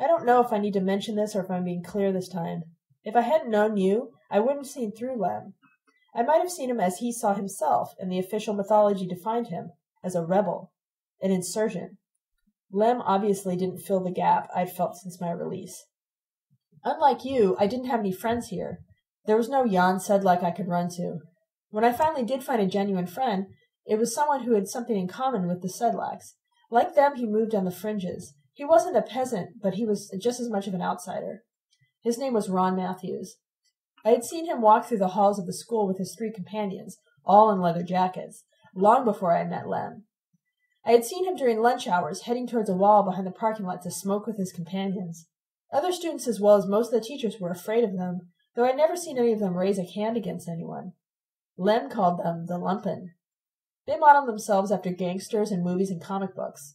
I don't know if I need to mention this or if I'm being clear this time. If I hadn't known you, I wouldn't have seen through Lem. I might have seen him as he saw himself, and the official mythology defined him as a rebel, an insurgent. Lem obviously didn't fill the gap I'd felt since my release. Unlike you, I didn't have any friends here. There was no Jan Sedlak I could run to. When I finally did find a genuine friend, it was someone who had something in common with the Sedlaks. Like them, he moved on the fringes. He wasn't a peasant, but he was just as much of an outsider. His name was Ron Matthews. I had seen him walk through the halls of the school with his three companions, all in leather jackets, long before I had met Lem. I had seen him during lunch hours, heading towards a wall behind the parking lot to smoke with his companions. Other students, as well as most of the teachers, were afraid of them, though I had never seen any of them raise a hand against anyone. Lem called them the lumpen. They modeled themselves after gangsters in movies and comic books.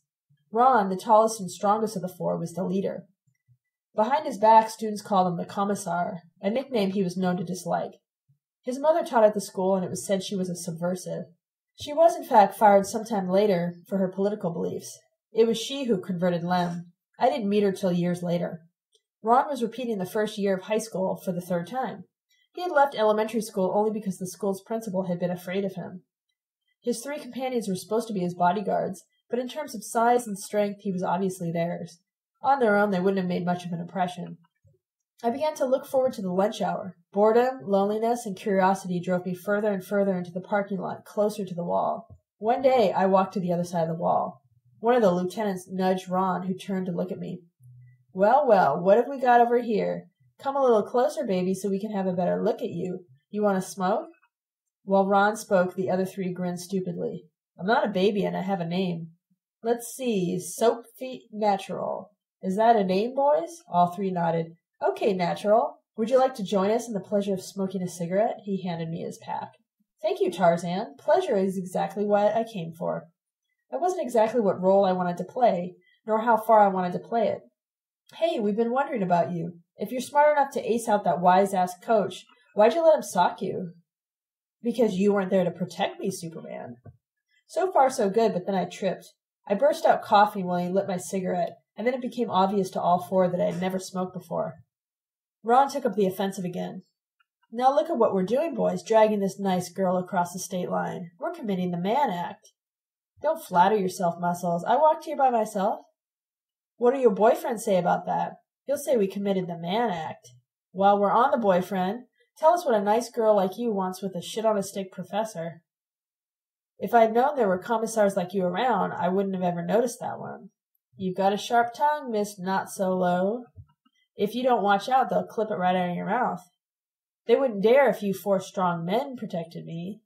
Ron, the tallest and strongest of the four, was the leader. Behind his back, students called him the Commissar, a nickname he was known to dislike. His mother taught at the school, and it was said she was a subversive. She was, in fact, fired some time later for her political beliefs. It was she who converted Lem. I didn't meet her till years later. Ron was repeating the first year of high school for the third time. He had left elementary school only because the school's principal had been afraid of him. His three companions were supposed to be his bodyguards, but in terms of size and strength he was obviously theirs. On their own they wouldn't have made much of an impression. I began to look forward to the lunch hour. Boredom, loneliness, and curiosity drove me further and further into the parking lot, closer to the wall. One day I walked to the other side of the wall. One of the lieutenants nudged Ron, who turned to look at me. Well, well, what have we got over here? Come a little closer, baby, so we can have a better look at you. You want to smoke? While Ron spoke, the other three grinned stupidly. I'm not a baby and I have a name. Let's see, Soap Feet Natural. Is that a name, boys? All three nodded. Okay, Natural. Would you like to join us in the pleasure of smoking a cigarette? He handed me his pack. Thank you, Tarzan. Pleasure is exactly what I came for. I wasn't exactly what role I wanted to play, nor how far I wanted to play it. Hey, we've been wondering about you. If you're smart enough to ace out that wise ass coach, why'd you let him sock you? Because you weren't there to protect me, Superman. So far, so good, but then I tripped. I burst out coughing while he lit my cigarette, and then it became obvious to all four that I had never smoked before. Ron took up the offensive again. Now look at what we're doing, boys, dragging this nice girl across the state line. We're committing the Mann Act. Don't flatter yourself, Muscles. I walked here by myself. What do your boyfriends say about that? He'll say we committed the Mann Act. While we're on the boyfriend, tell us what a nice girl like you wants with a shit on a stick professor. If I'd known there were commissars like you around, I wouldn't have ever noticed that one. You've got a sharp tongue, Miss Not So Low. If you don't watch out, they'll clip it right out of your mouth. They wouldn't dare if you four strong men protected me.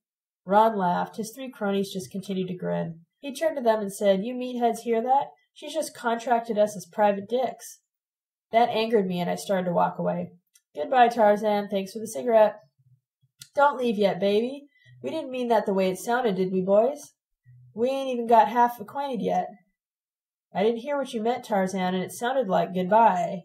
Ron laughed. His three cronies just continued to grin. He turned to them and said, You meatheads hear that? She's just contracted us as private dicks. That angered me, and I started to walk away. Goodbye, Tarzan. Thanks for the cigarette. Don't leave yet, baby. We didn't mean that the way it sounded, did we, boys? We ain't even got half acquainted yet. I didn't hear what you meant, Tarzan, and it sounded like goodbye.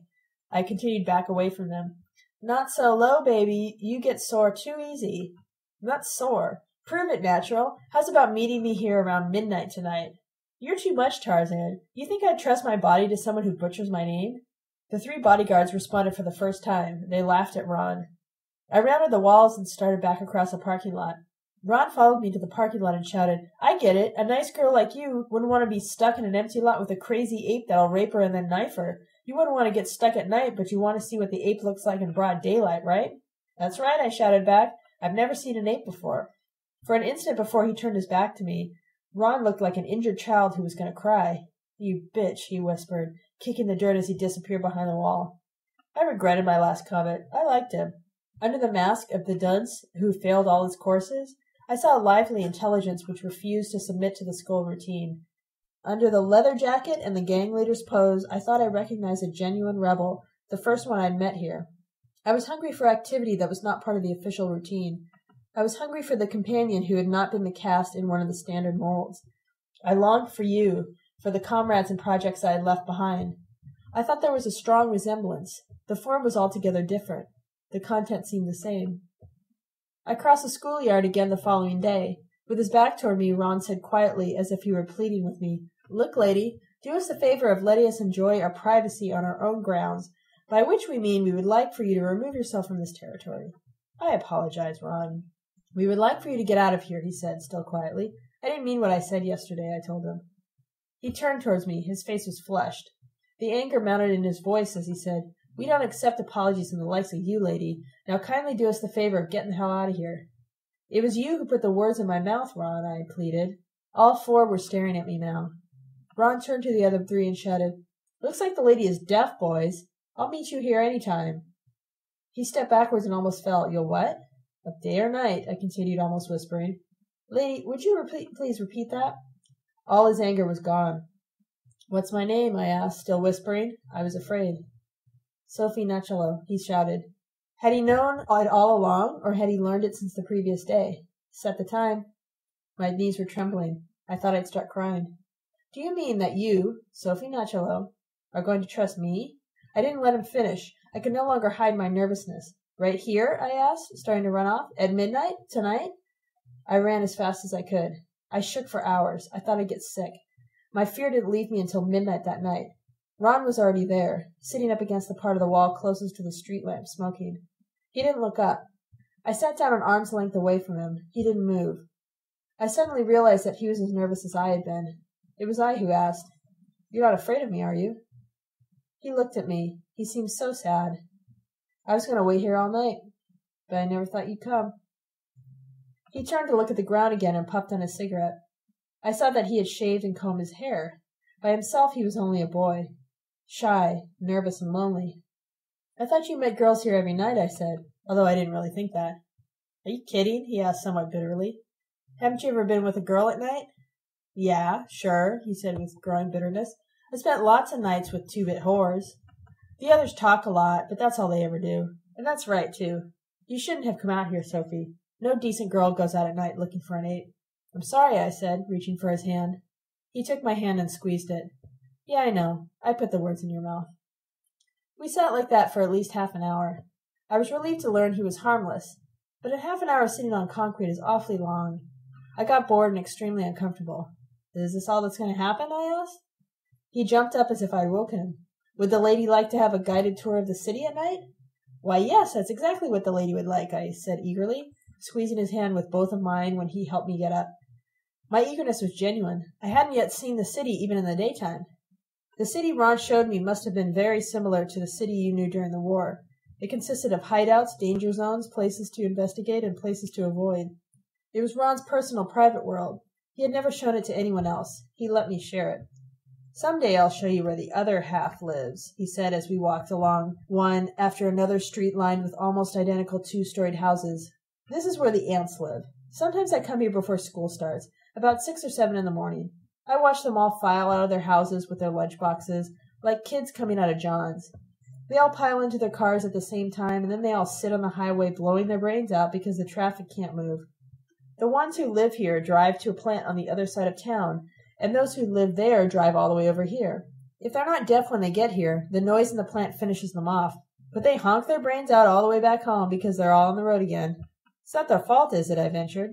I continued back away from them. Not so low, baby. You get sore too easy. not sore. Prove it, Natural. How's about meeting me here around midnight tonight? You're too much, Tarzan. You think I'd trust my body to someone who butchers my name? The three bodyguards responded for the first time. They laughed at Ron. I rounded the walls and started back across the parking lot. Ron followed me to the parking lot and shouted, I get it. A nice girl like you wouldn't want to be stuck in an empty lot with a crazy ape that'll rape her and then knife her. You wouldn't want to get stuck at night, but you want to see what the ape looks like in broad daylight, right? That's right, I shouted back. I've never seen an ape before. For an instant before he turned his back to me, Ron looked like an injured child who was going to cry. You bitch, he whispered, kicking the dirt as he disappeared behind the wall. I regretted my last comment. I liked him. Under the mask of the dunce who failed all his courses, I saw a lively intelligence which refused to submit to the school routine. Under the leather jacket and the gang leader's pose, I thought I recognized a genuine rebel, the first one I'd met here. I was hungry for activity that was not part of the official routine. I was hungry for the companion who had not been the cast in one of the standard molds. I longed for you, for the comrades and projects I had left behind. I thought there was a strong resemblance. The form was altogether different. The content seemed the same. I crossed the schoolyard again the following day. With his back toward me, Ron said quietly, as if he were pleading with me, Look, lady, Do us the favor of letting us enjoy our privacy on our own grounds, by which we mean we would like for you to remove yourself from this territory. I apologize, Ron. We would like for you to get out of here, he said, still quietly. I didn't mean what I said yesterday, I told him. He turned towards me. His face was flushed. The anger mounted in his voice as he said, We don't accept apologies from the likes of you, lady. Now kindly do us the favor of getting the hell out of here. It was you who put the words in my mouth, Ron, I pleaded. All four were staring at me now. Ron turned to the other three and shouted, Looks like the lady is deaf, boys. I'll meet you here any time. He stepped backwards and almost fell. You'll what? Up day or night, I continued, almost whispering. Lady, would you repeat, please repeat that? All his anger was gone. What's my name? I asked, still whispering. I was afraid. Sophie Nachalo, he shouted. Had he known it all along, or had he learned it since the previous day? Set the time. My knees were trembling. I thought I'd start crying. Do you mean that you, Sophie Nachalo, are going to trust me? I didn't let him finish. I could no longer hide my nervousness. Right here? I asked, starting to run off. At midnight? Tonight? I ran as fast as I could. I shook for hours. I thought I'd get sick. My fear didn't leave me until midnight that night. Ron was already there, sitting up against the part of the wall closest to the street lamp, smoking. He didn't look up. I sat down an arm's length away from him. He didn't move. I suddenly realized that he was as nervous as I had been. It was I who asked, You're not afraid of me, are you? He looked at me. He seemed so sad. I was going to wait here all night, but I never thought you'd come. He turned to look at the ground again and puffed on his cigarette. I saw that he had shaved and combed his hair. By himself he was only a boy. Shy, nervous, and lonely. I thought you met girls here every night, I said, although I didn't really think that. Are you kidding? he asked somewhat bitterly. Haven't you ever been with a girl at night? Yeah, sure, he said with growing bitterness. I spent lots of nights with two-bit whores. The others talk a lot, but that's all they ever do. And that's right, too. You shouldn't have come out here, Sophie. No decent girl goes out at night looking for an ape. I'm sorry, I said, reaching for his hand. He took my hand and squeezed it. Yeah, I know. I put the words in your mouth. We sat like that for at least half an hour. I was relieved to learn he was harmless, but a half an hour sitting on concrete is awfully long. I got bored and extremely uncomfortable. Is this all that's going to happen? I asked. He jumped up as if I'd woken him. Would the lady like to have a guided tour of the city at night? Why, yes, that's exactly what the lady would like, I said eagerly, squeezing his hand with both of mine when he helped me get up. My eagerness was genuine. I hadn't yet seen the city even in the daytime. The city Ron showed me must have been very similar to the city you knew during the war. It consisted of hideouts, danger zones, places to investigate, and places to avoid. It was Ron's personal private world. He had never shown it to anyone else. He let me share it. Some day I'll show you where the other half lives, he said as we walked along one after another street lined with almost identical two storied houses. This is where the ants live. Sometimes I come here before school starts, about six or seven in the morning. I watch them all file out of their houses with their lunch boxes, like kids coming out of John's. They all pile into their cars at the same time, and then they all sit on the highway blowing their brains out because the traffic can't move. The ones who live here drive to a plant on the other side of town, and those who live there drive all the way over here. If they're not deaf when they get here, the noise in the plant finishes them off. But they honk their brains out all the way back home because they're all on the road again. It's not their fault, is it? I ventured.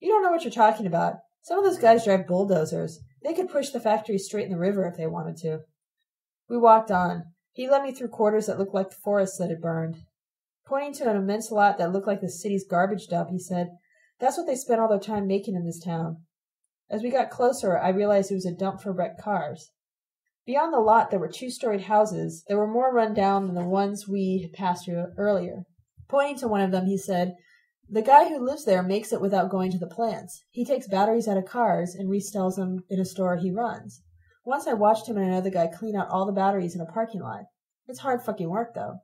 You don't know what you're talking about. Some of those guys drive bulldozers. They could push the factory straight in the river if they wanted to. We walked on. He led me through quarters that looked like the forests that had burned. Pointing to an immense lot that looked like the city's garbage dump, he said, That's what they spent all their time making in this town. As we got closer, I realized it was a dump for wrecked cars. Beyond the lot, there were two storied houses that were more run down than the ones we had passed through earlier. Pointing to one of them, he said, The guy who lives there makes it without going to the plants. He takes batteries out of cars and resells them in a store he runs. Once I watched him and another guy clean out all the batteries in a parking lot. It's hard fucking work, though.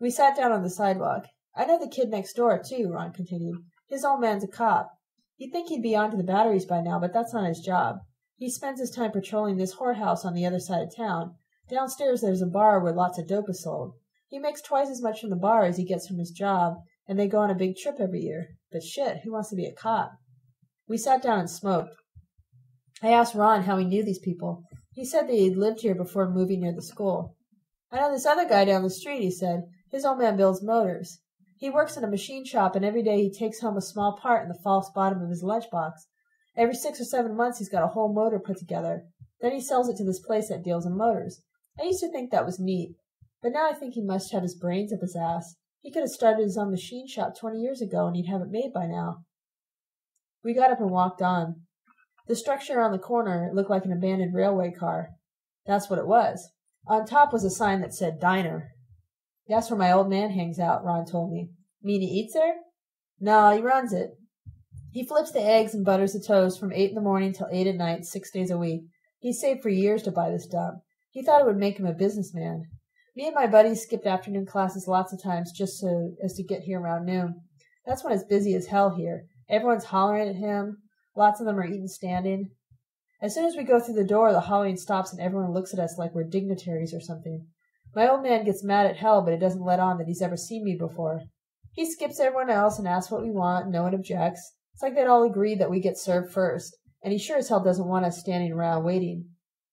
We sat down on the sidewalk. I know the kid next door, too, Ron continued. His old man's a cop. You'd think he'd be onto the batteries by now, but that's not his job. He spends his time patrolling this whorehouse on the other side of town. Downstairs there's a bar where lots of dope is sold. He makes twice as much from the bar as he gets from his job, and they go on a big trip every year. But shit, who wants to be a cop? We sat down and smoked. I asked Ron how he knew these people. He said that he'd lived here before moving near the school. I know this other guy down the street, he said. His old man builds motors. He works in a machine shop, and every day he takes home a small part in the false bottom of his lunchbox. Every six or seven months he's got a whole motor put together. Then he sells it to this place that deals in motors. I used to think that was neat, but now I think he must have his brains up his ass. He could have started his own machine shop twenty years ago and he'd have it made by now. We got up and walked on. The structure on the corner looked like an abandoned railway car. That's what it was. On top was a sign that said diner. That's where my old man hangs out, Ron told me. Mean he eats there? No, he runs it. He flips the eggs and butters the toast from eight in the morning till eight at night, six days a week. He saved for years to buy this dump. He thought it would make him a businessman. Me and my buddies skipped afternoon classes lots of times just so as to get here around noon. That's when it's busy as hell here. Everyone's hollering at him. Lots of them are eating standing. As soon as we go through the door, the hollering stops and everyone looks at us like we're dignitaries or something. My old man gets mad at hell, but it doesn't let on that he's ever seen me before. He skips everyone else and asks what we want, and no one objects. It's like they'd all agree that we get served first, and he sure as hell doesn't want us standing around waiting.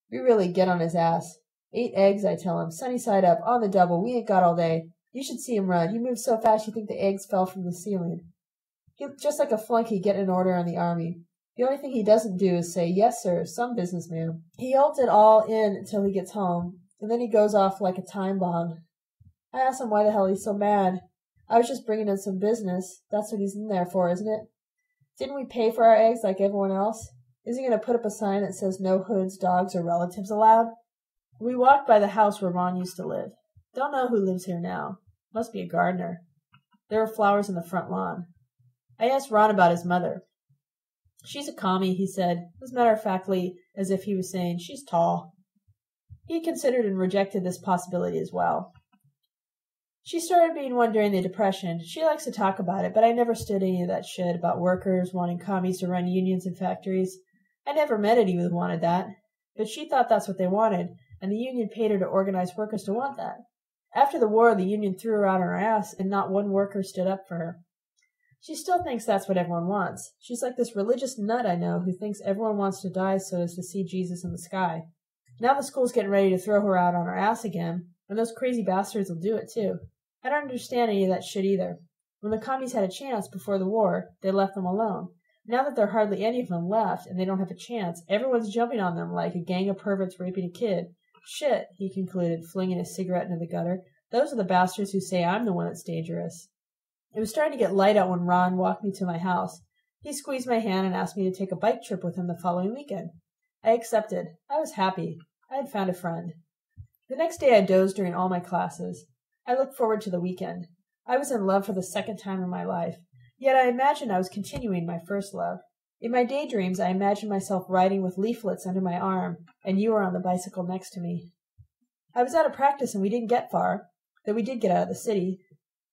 We really get on his ass. Eight eggs, I tell him, sunny side up, on the double. We ain't got all day. You should see him run. He moves so fast you think the eggs fell from the ceiling. He's just like a flunky getting an order in the army. The only thing he doesn't do is say, Yes, sir, some businessman. He holds it all in until he gets home, and then he goes off like a time bomb. I ask him why the hell he's so mad. I was just bringing in some business. That's what he's in there for, isn't it? Didn't we pay for our eggs like everyone else? Is he going to put up a sign that says no hoods, dogs, or relatives allowed? We walked by the house where Ron used to live. Don't know who lives here now. Must be a gardener. There were flowers in the front lawn. I asked Ron about his mother. She's a commie, he said, as matter of factly as if he was saying, She's tall. He considered and rejected this possibility as well. She started being one during the Depression. She likes to talk about it, but I never stood any of that shit about workers wanting commies to run unions and factories. I never met anyone who wanted that. But she thought that's what they wanted, and the union paid her to organize workers to want that. After the war, the union threw her on her ass, and not one worker stood up for her. She still thinks that's what everyone wants. She's like this religious nut I know who thinks everyone wants to die so as to see Jesus in the sky. Now the school's getting ready to throw her out on her ass again, and those crazy bastards will do it too. I don't understand any of that shit either. When the commies had a chance before the war, they left them alone. Now that there are hardly any of them left and they don't have a chance, everyone's jumping on them like a gang of perverts raping a kid. Shit, he concluded, flinging his cigarette into the gutter. Those are the bastards who say I'm the one that's dangerous. It was starting to get light out when Ron walked me to my house. He squeezed my hand and asked me to take a bike trip with him the following weekend. I accepted. I was happy. I had found a friend. The next day I dozed during all my classes. I looked forward to the weekend. I was in love for the second time in my life. Yet I imagined I was continuing my first love. In my daydreams, I imagine myself riding with leaflets under my arm, and you are on the bicycle next to me. I was out of practice and we didn't get far, though we did get out of the city.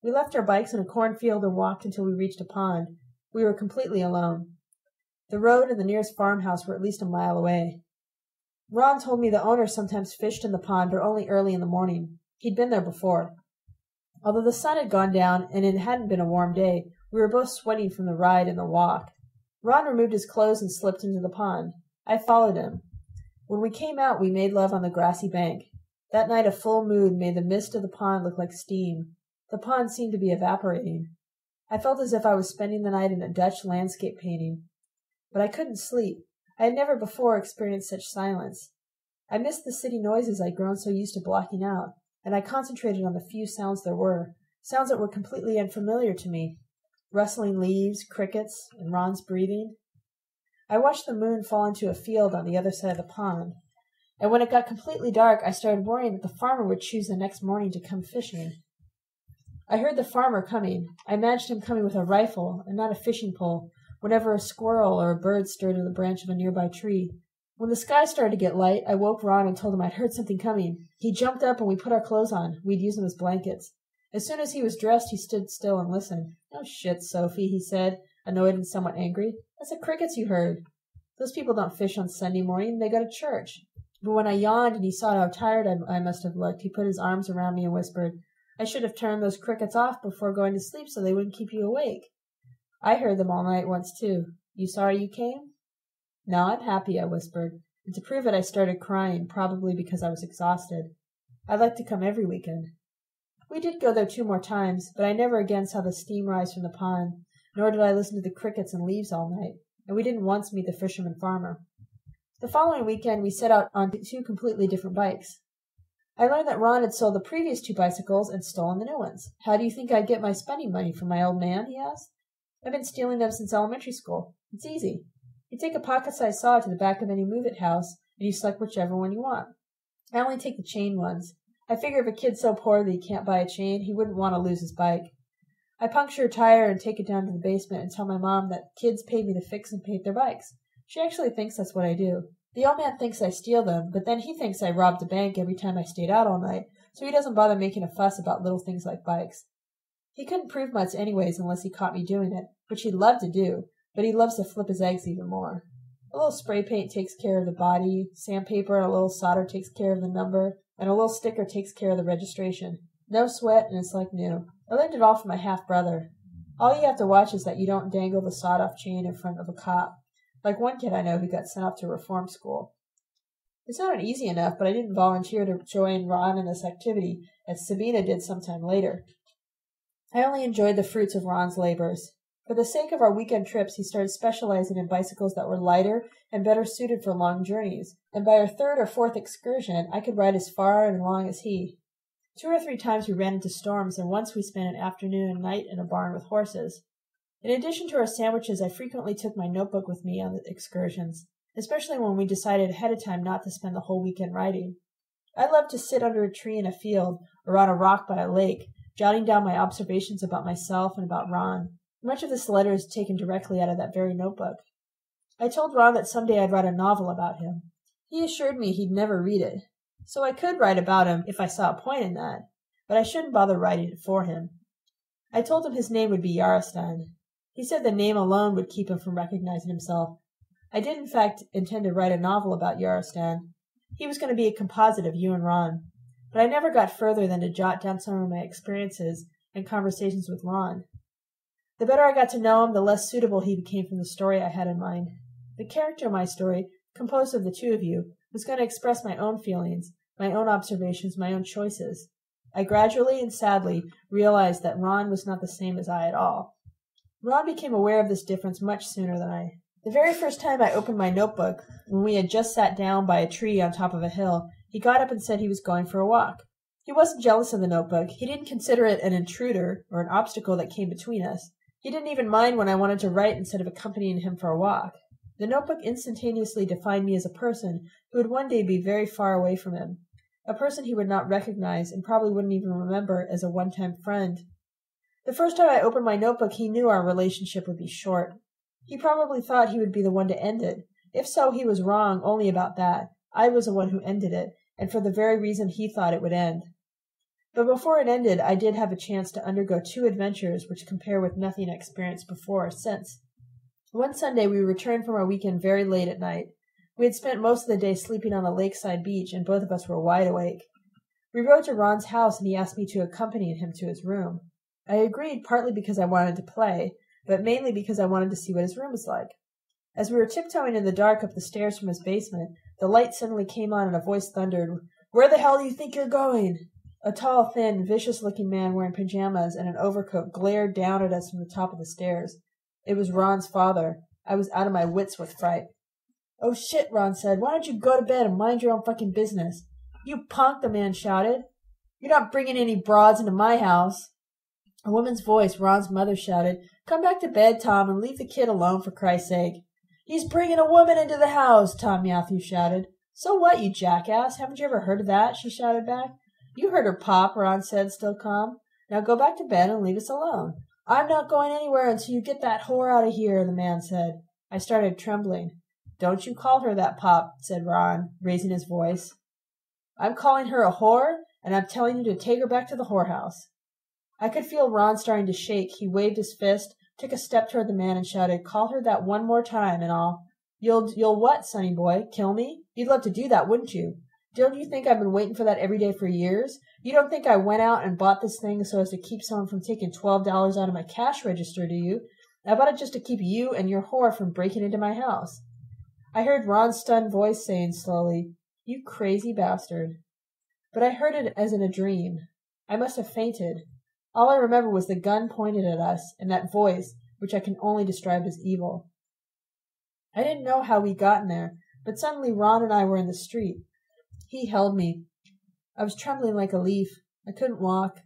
We left our bikes in a cornfield and walked until we reached a pond. We were completely alone. The road and the nearest farmhouse were at least a mile away. Ron told me the owner sometimes fished in the pond, but only early in the morning. He'd been there before. Although the sun had gone down and it hadn't been a warm day, we were both sweating from the ride and the walk. Ron removed his clothes and slipped into the pond. I followed him. When we came out, we made love on the grassy bank. That night a full moon made the mist of the pond look like steam. The pond seemed to be evaporating. I felt as if I was spending the night in a Dutch landscape painting. But I couldn't sleep. I had never before experienced such silence. I missed the city noises I'd grown so used to blocking out and I concentrated on the few sounds there were, sounds that were completely unfamiliar to me rustling leaves, crickets, and Ron's breathing. I watched the moon fall into a field on the other side of the pond, and when it got completely dark, I started worrying that the farmer would choose the next morning to come fishing. I heard the farmer coming. I imagined him coming with a rifle and not a fishing pole whenever a squirrel or a bird stirred in the branch of a nearby tree. When the sky started to get light, I woke Ron and told him I'd heard something coming. He jumped up and we put our clothes on. We'd use them as blankets. As soon as he was dressed, he stood still and listened. Oh shit, Sophie, he said, annoyed and somewhat angry. That's the crickets you heard. Those people don't fish on Sunday morning. They go to church. But when I yawned and he saw how tired I, I must have looked, he put his arms around me and whispered, I should have turned those crickets off before going to sleep so they wouldn't keep you awake. I heard them all night once too. You sorry you came? "No, I'm happy," I whispered, and to prove it I started crying, probably because I was exhausted. I'd like to come every weekend. We did go there two more times, but I never again saw the steam rise from the pond, nor did I listen to the crickets and leaves all night, and we didn't once meet the fisherman farmer. The following weekend, we set out on two completely different bikes. I learned that Ron had sold the previous two bicycles and stolen the new ones. How do you think I'd get my spending money from my old man? he asked. I've been stealing them since elementary school. It's easy. You take a pocket-sized saw to the back of any move-it house, and you select whichever one you want. I only take the chain ones. I figure if a kid's so poor that he can't buy a chain, he wouldn't want to lose his bike. I puncture a tire and take it down to the basement and tell my mom that kids pay me to fix and paint their bikes. She actually thinks that's what I do. The old man thinks I steal them, but then he thinks I robbed a bank every time I stayed out all night, so he doesn't bother making a fuss about little things like bikes. He couldn't prove much anyways unless he caught me doing it, which he'd love to do, but he loves to flip his eggs even more. A little spray paint takes care of the body, sandpaper and a little solder takes care of the number, and a little sticker takes care of the registration. No sweat, and it's like new. I learned it all from my half brother. All you have to watch is that you don't dangle the sawed off chain in front of a cop, like one kid I know who got sent off to reform school. It sounded easy enough, but I didn't volunteer to join Ron in this activity, as Sabina did sometime later. I only enjoyed the fruits of Ron's labors. For the sake of our weekend trips, he started specializing in bicycles that were lighter and better suited for long journeys, and by our third or fourth excursion, I could ride as far and long as he. Two or three times we ran into storms, and once we spent an afternoon and night in a barn with horses. In addition to our sandwiches, I frequently took my notebook with me on the excursions, especially when we decided ahead of time not to spend the whole weekend riding. I loved to sit under a tree in a field or on a rock by a lake, jotting down my observations about myself and about Ron. Much of this letter is taken directly out of that very notebook. I told Ron that some day I'd write a novel about him. He assured me he'd never read it, so I could write about him if I saw a point in that, but I shouldn't bother writing it for him. I told him his name would be Yarostan. He said the name alone would keep him from recognizing himself. I did, in fact, intend to write a novel about Yarostan. He was going to be a composite of you and Ron, but I never got further than to jot down some of my experiences and conversations with Ron. The better I got to know him, the less suitable he became from the story I had in mind. The character of my story, composed of the two of you, was going to express my own feelings, my own observations, my own choices. I gradually and sadly realized that Ron was not the same as I at all. Ron became aware of this difference much sooner than I. The very first time I opened my notebook, when we had just sat down by a tree on top of a hill, he got up and said he was going for a walk. He wasn't jealous of the notebook. He didn't consider it an intruder or an obstacle that came between us. He didn't even mind when I wanted to write instead of accompanying him for a walk. The notebook instantaneously defined me as a person who would one day be very far away from him, a person he would not recognize and probably wouldn't even remember as a one time friend. The first time I opened my notebook, he knew our relationship would be short. He probably thought he would be the one to end it. If so, he was wrong only about that. I was the one who ended it, and for the very reason he thought it would end. But before it ended, I did have a chance to undergo two adventures which compare with nothing I experienced before or since. One Sunday we returned from our weekend very late at night. We had spent most of the day sleeping on a lakeside beach, and both of us were wide awake. We rode to Ron's house, and he asked me to accompany him to his room. I agreed partly because I wanted to play, but mainly because I wanted to see what his room was like. As we were tiptoeing in the dark up the stairs from his basement, the light suddenly came on and a voice thundered, Where the hell do you think you're going? A tall, thin, vicious looking man wearing pajamas and an overcoat glared down at us from the top of the stairs. It was Ron's father. I was out of my wits with fright. Oh shit, Ron said. Why don't you go to bed and mind your own fucking business? You punk, the man shouted. You're not bringing any broads into my house. A woman's voice, Ron's mother, shouted, Come back to bed, Tom, and leave the kid alone for Christ's sake. He's bringing a woman into the house, Tom Matthews shouted. So what, you jackass? Haven't you ever heard of that? she shouted back. You heard her pop, Ron said, still calm. Now go back to bed and leave us alone. I'm not going anywhere until you get that whore out of here, the man said. I started trembling. Don't you call her that, Pop, said Ron, raising his voice. I'm calling her a whore, and I'm telling you to take her back to the whorehouse. I could feel Ron starting to shake. He waved his fist, took a step toward the man, and shouted, Call her that one more time, and I'll. You'll, you'll what, sonny boy? Kill me? You'd love to do that, wouldn't you? Don't you think I've been waiting for that every day for years? You don't think I went out and bought this thing so as to keep someone from taking twelve dollars out of my cash register, do you? I bought it just to keep you and your whore from breaking into my house. I heard Ron's stunned voice saying slowly, You crazy bastard. But I heard it as in a dream. I must have fainted. All I remember was the gun pointed at us, and that voice, which I can only describe as evil. I didn't know how we'd gotten there, but suddenly Ron and I were in the street. He held me. I was trembling like a leaf. I couldn't walk.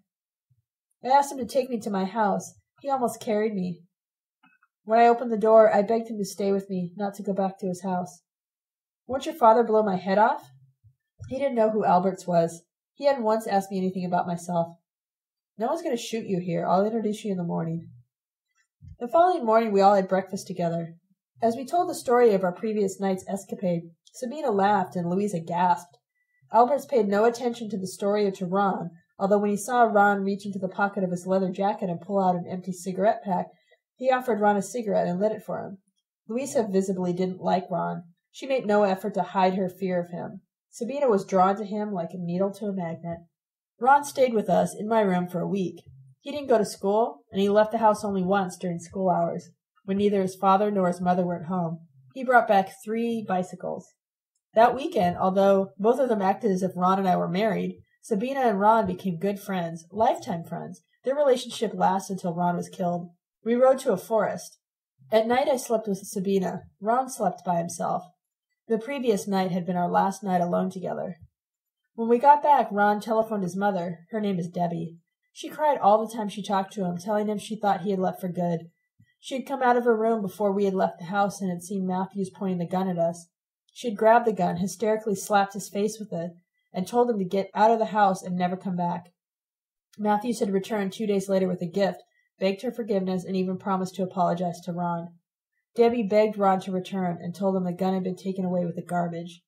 I asked him to take me to my house. He almost carried me. When I opened the door, I begged him to stay with me, not to go back to his house. Won't your father blow my head off? He didn't know who Alberts was. He hadn't once asked me anything about myself. No one's going to shoot you here. I'll introduce you in the morning. The following morning, we all had breakfast together. As we told the story of our previous night's escapade, Sabina laughed and Louisa gasped. Alberts paid no attention to the story or to Ron, although when he saw Ron reach into the pocket of his leather jacket and pull out an empty cigarette pack, he offered Ron a cigarette and lit it for him. Louisa visibly didn't like Ron. She made no effort to hide her fear of him. Sabina was drawn to him like a needle to a magnet. Ron stayed with us in my room for a week. He didn't go to school, and he left the house only once during school hours when neither his father nor his mother were at home. He brought back three bicycles. That weekend, although both of them acted as if Ron and I were married, Sabina and Ron became good friends, lifetime friends. Their relationship lasted until Ron was killed. We rode to a forest. At night I slept with Sabina. Ron slept by himself. The previous night had been our last night alone together. When we got back, Ron telephoned his mother. Her name is Debbie. She cried all the time she talked to him, telling him she thought he had left for good. She had come out of her room before we had left the house and had seen Matthews pointing the gun at us. She had grabbed the gun, hysterically slapped his face with it, and told him to get out of the house and never come back. Matthews had returned two days later with a gift, begged her forgiveness, and even promised to apologize to Ron. Debbie begged Ron to return and told him the gun had been taken away with the garbage.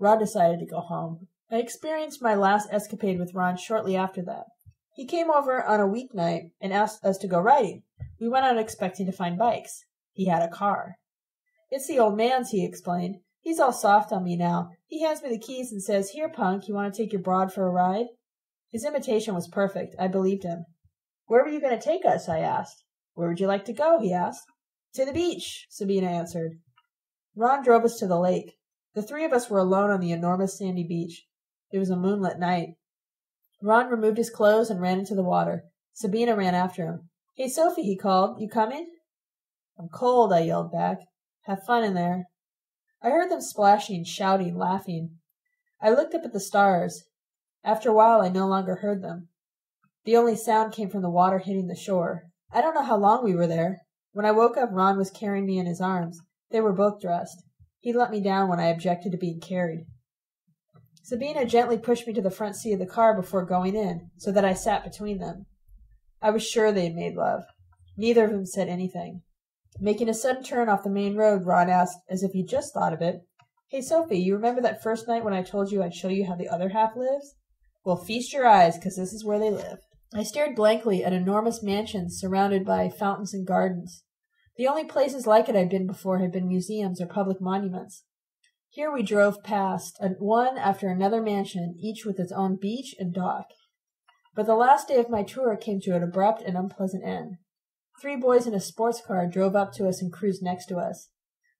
Ron decided to go home. I experienced my last escapade with Ron shortly after that. He came over on a weeknight and asked us to go riding. We went out expecting to find bikes. He had a car. It's the old man's, he explained. He's all soft on me now. He hands me the keys and says, Here, punk, you want to take your broad for a ride? His imitation was perfect. I believed him. Where were you going to take us? I asked. Where would you like to go? he asked. To the beach, Sabina answered. Ron drove us to the lake. The three of us were alone on the enormous sandy beach. It was a moonlit night. Ron removed his clothes and ran into the water. Sabina ran after him. Hey, Sophie, he called. You coming? I'm cold, I yelled back. Have fun in there. I heard them splashing, shouting, laughing. I looked up at the stars. After a while, I no longer heard them. The only sound came from the water hitting the shore. I don't know how long we were there. When I woke up, Ron was carrying me in his arms. They were both dressed. He let me down when I objected to being carried. Sabina gently pushed me to the front seat of the car before going in, so that I sat between them. I was sure they had made love. Neither of them said anything. Making a sudden turn off the main road, Ron asked, as if he'd just thought of it, Hey, Sophie, you remember that first night when I told you I'd show you how the other half lives? Well, feast your eyes, 'cause this is where they live. I stared blankly at enormous mansions surrounded by fountains and gardens. The only places like it I'd been before had been museums or public monuments. Here we drove past one after another mansion, each with its own beach and dock. But the last day of my tour came to an abrupt and unpleasant end. Three boys in a sports car drove up to us and cruised next to us.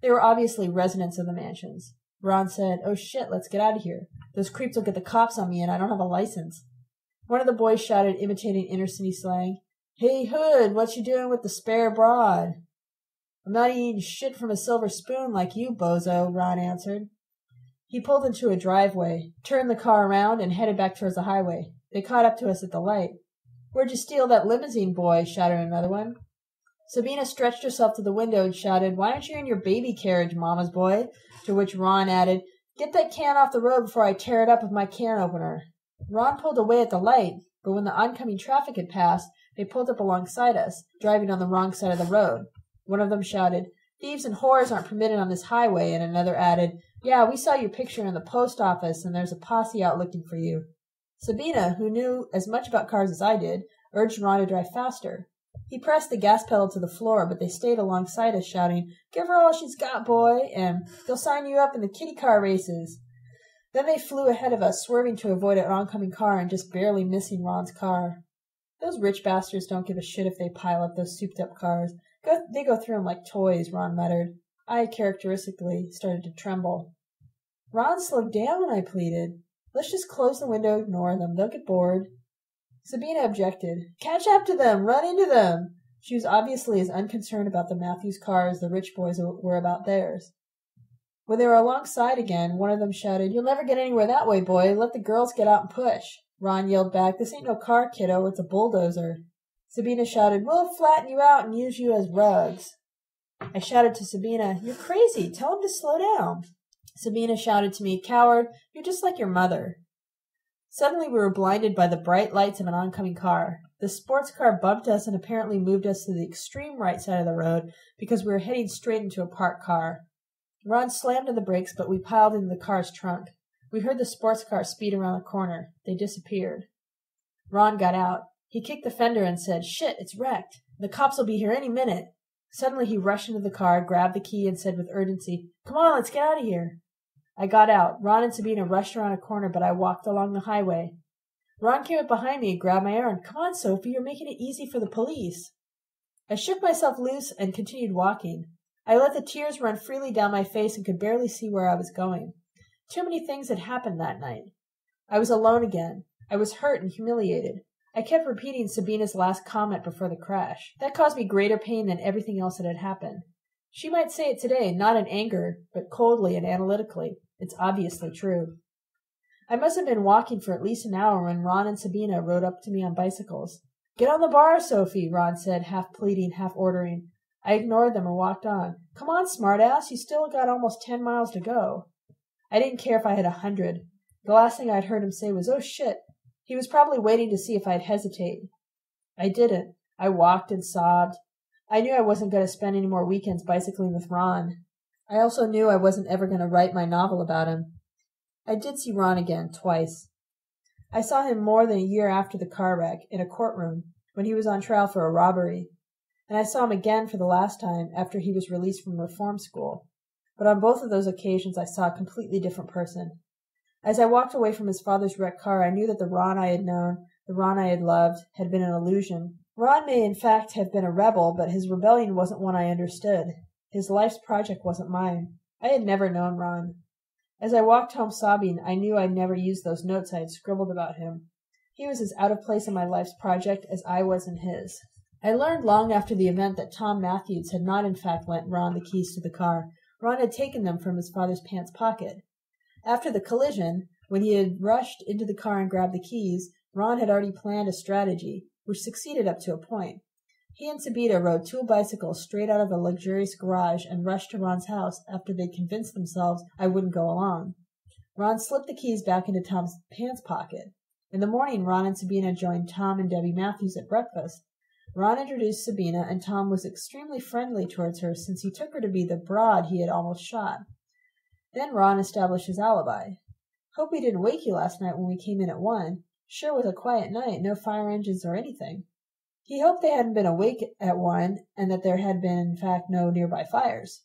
They were obviously residents of the mansions. Ron said, Oh shit, let's get out of here. Those creeps will get the cops on me and I don't have a license. One of the boys shouted, imitating inner city slang, Hey Hood, what you doing with the spare broad? I'm not eating shit from a silver spoon like you, bozo, Ron answered. He pulled into a driveway, turned the car around, and headed back towards the highway. They caught up to us at the light. Where'd you steal that limousine, boy? shouted another one. Sabina stretched herself to the window and shouted, Why aren't you in your baby carriage, mama's boy? To which Ron added, Get that can off the road before I tear it up with my can opener. Ron pulled away at the light, but when the oncoming traffic had passed, they pulled up alongside us, driving on the wrong side of the road. One of them shouted, Thieves and whores aren't permitted on this highway, and another added, Yeah, we saw your picture in the post office, and there's a posse out looking for you. Sabina, who knew as much about cars as I did, urged Ron to drive faster. He pressed the gas pedal to the floor, but they stayed alongside us, shouting, Give her all she's got, boy, and they'll sign you up in the kitty car races. Then they flew ahead of us, swerving to avoid an oncoming car and just barely missing Ron's car. Those rich bastards don't give a shit if they pile up those souped up cars. Go, they go through 'em like toys, Ron muttered. I characteristically started to tremble. Ron, slow down, I pleaded. Let's just close the window, ignore them. They'll get bored. Sabina objected. Catch up to them! Run into them! She was obviously as unconcerned about the Matthews car as the rich boys were about theirs. When they were alongside again, one of them shouted, You'll never get anywhere that way, boy. Let the girls get out and push. Ron yelled back, This ain't no car, kiddo. It's a bulldozer. Sabina shouted, We'll flatten you out and use you as rugs. I shouted to Sabina, You're crazy. Tell him to slow down. Sabina shouted to me, Coward, you're just like your mother. Suddenly we were blinded by the bright lights of an oncoming car. The sports car bumped us and apparently moved us to the extreme right side of the road because we were heading straight into a parked car. Ron slammed on the brakes, but we piled into the car's trunk. We heard the sports car speed around the corner. They disappeared. Ron got out. He kicked the fender and said, Shit, it's wrecked. The cops will be here any minute. Suddenly he rushed into the car, grabbed the key, and said with urgency, Come on, let's get out of here. I got out. Ron and Sabina rushed around a corner, but I walked along the highway. Ron came up behind me and grabbed my arm. Come on, Sophie, you're making it easy for the police. I shook myself loose and continued walking. I let the tears run freely down my face and could barely see where I was going. Too many things had happened that night. I was alone again. I was hurt and humiliated. I kept repeating Sabina's last comment before the crash. That caused me greater pain than everything else that had happened. She might say it today, not in anger, but coldly and analytically. It's obviously true. I must have been walking for at least an hour when Ron and Sabina rode up to me on bicycles. Get on the bar, Sophie, Ron said, half pleading, half ordering. I ignored them and walked on. Come on, smartass, you still got almost ten miles to go. I didn't care if I had a hundred. The last thing I'd heard him say was, oh shit. He was probably waiting to see if I'd hesitate. I didn't. I walked and sobbed. I knew I wasn't going to spend any more weekends bicycling with Ron. I also knew I wasn't ever going to write my novel about him. I did see Ron again, twice. I saw him more than a year after the car wreck, in a courtroom, when he was on trial for a robbery. And I saw him again for the last time after he was released from reform school. But on both of those occasions I saw a completely different person. As I walked away from his father's wrecked car, I knew that the Ron I had known, the Ron I had loved, had been an illusion, Ron may in fact have been a rebel, but his rebellion wasn't one I understood. His life's project wasn't mine. I had never known Ron. As I walked home sobbing, I knew I'd never use those notes I had scribbled about him. He was as out of place in my life's project as I was in his. I learned long after the event that Tom Matthews had not in fact lent Ron the keys to the car. Ron had taken them from his father's pants pocket. After the collision, when he had rushed into the car and grabbed the keys, Ron had already planned a strategy which succeeded up to a point. He and Sabina rode two bicycles straight out of a luxurious garage and rushed to Ron's house after they'd convinced themselves I wouldn't go along. Ron slipped the keys back into Tom's pants pocket. In the morning, Ron and Sabina joined Tom and Debbie Matthews at breakfast. Ron introduced Sabina, and Tom was extremely friendly towards her since he took her to be the broad he had almost shot. Then Ron established his alibi. Hope we didn't wake you last night when we came in at one. Sure was a quiet night, no fire engines or anything. He hoped they hadn't been awake at one, and that there had been in fact no nearby fires.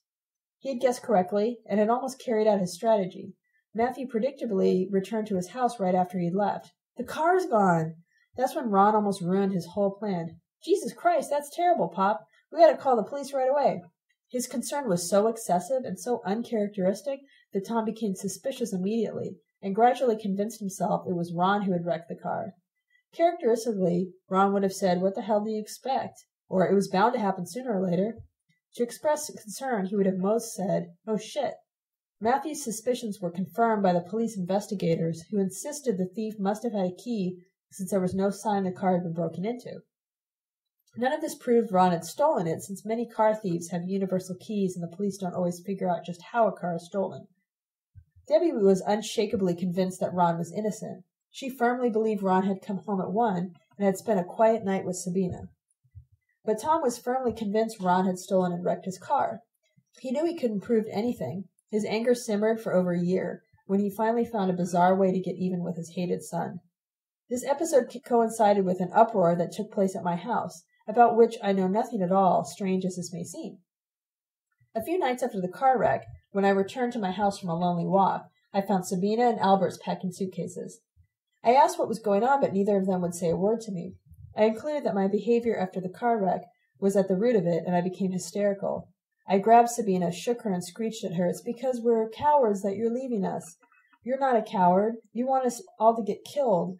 He had guessed correctly, and had almost carried out his strategy. Matthew predictably returned to his house right after he'd left. The car's gone! That's when Ron almost ruined his whole plan. Jesus Christ, that's terrible, Pop. We gotta call the police right away. His concern was so excessive and so uncharacteristic that Tom became suspicious immediately, and gradually convinced himself it was Ron who had wrecked the car. Characteristically, Ron would have said, What the hell do you expect? Or it was bound to happen sooner or later. To express concern, he would have most said, Oh shit. Matthew's suspicions were confirmed by the police investigators, who insisted the thief must have had a key since there was no sign the car had been broken into. None of this proved Ron had stolen it, since many car thieves have universal keys and the police don't always figure out just how a car is stolen. Debbie was unshakably convinced that Ron was innocent. She firmly believed Ron had come home at one and had spent a quiet night with Sabina. But Tom was firmly convinced Ron had stolen and wrecked his car. He knew he couldn't prove anything. His anger simmered for over a year when he finally found a bizarre way to get even with his hated son. This episode coincided with an uproar that took place at my house, about which I know nothing at all, strange as this may seem. A few nights after the car wreck, when I returned to my house from a lonely walk, I found Sabina and Alberts packing suitcases. I asked what was going on, but neither of them would say a word to me. I concluded that my behavior after the car wreck was at the root of it, and I became hysterical. I grabbed Sabina, shook her, and screeched at her, It's because we're cowards that you're leaving us. You're not a coward. You want us all to get killed.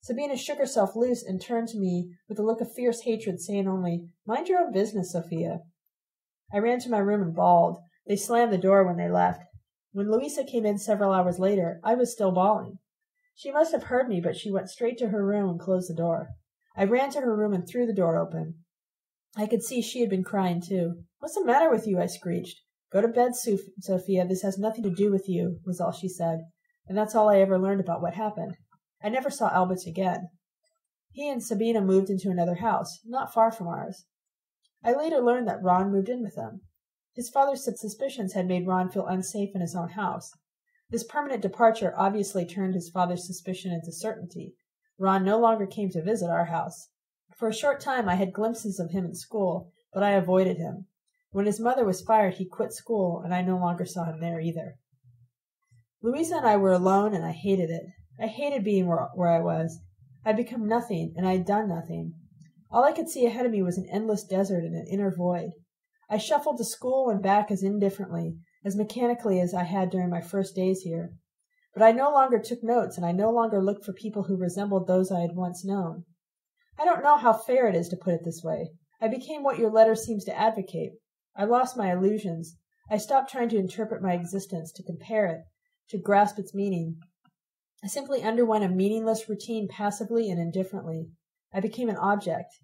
Sabina shook herself loose and turned to me with a look of fierce hatred, saying only, Mind your own business, Sophia. I ran to my room and bawled. They slammed the door when they left. When Louisa came in several hours later, I was still bawling. She must have heard me, but she went straight to her room and closed the door. I ran to her room and threw the door open. I could see she had been crying too. What's the matter with you? I screeched. Go to bed, Sophia. This has nothing to do with you, was all she said. And that's all I ever learned about what happened. I never saw Albert again. He and Sabina moved into another house, not far from ours. I later learned that Ron moved in with them. His father's suspicions had made Ron feel unsafe in his own house. This permanent departure obviously turned his father's suspicion into certainty. Ron no longer came to visit our house. For a short time I had glimpses of him in school, but I avoided him. When his mother was fired, he quit school, and I no longer saw him there either. Louisa and I were alone, and I hated it. I hated being where, where I was. I'd become nothing, and I had done nothing. All I could see ahead of me was an endless desert and an inner void. I shuffled to school and back as indifferently, as mechanically as I had during my first days here. But I no longer took notes, and I no longer looked for people who resembled those I had once known. I don't know how fair it is to put it this way. I became what your letter seems to advocate. I lost my illusions. I stopped trying to interpret my existence, to compare it, to grasp its meaning. I simply underwent a meaningless routine passively and indifferently. I became an object.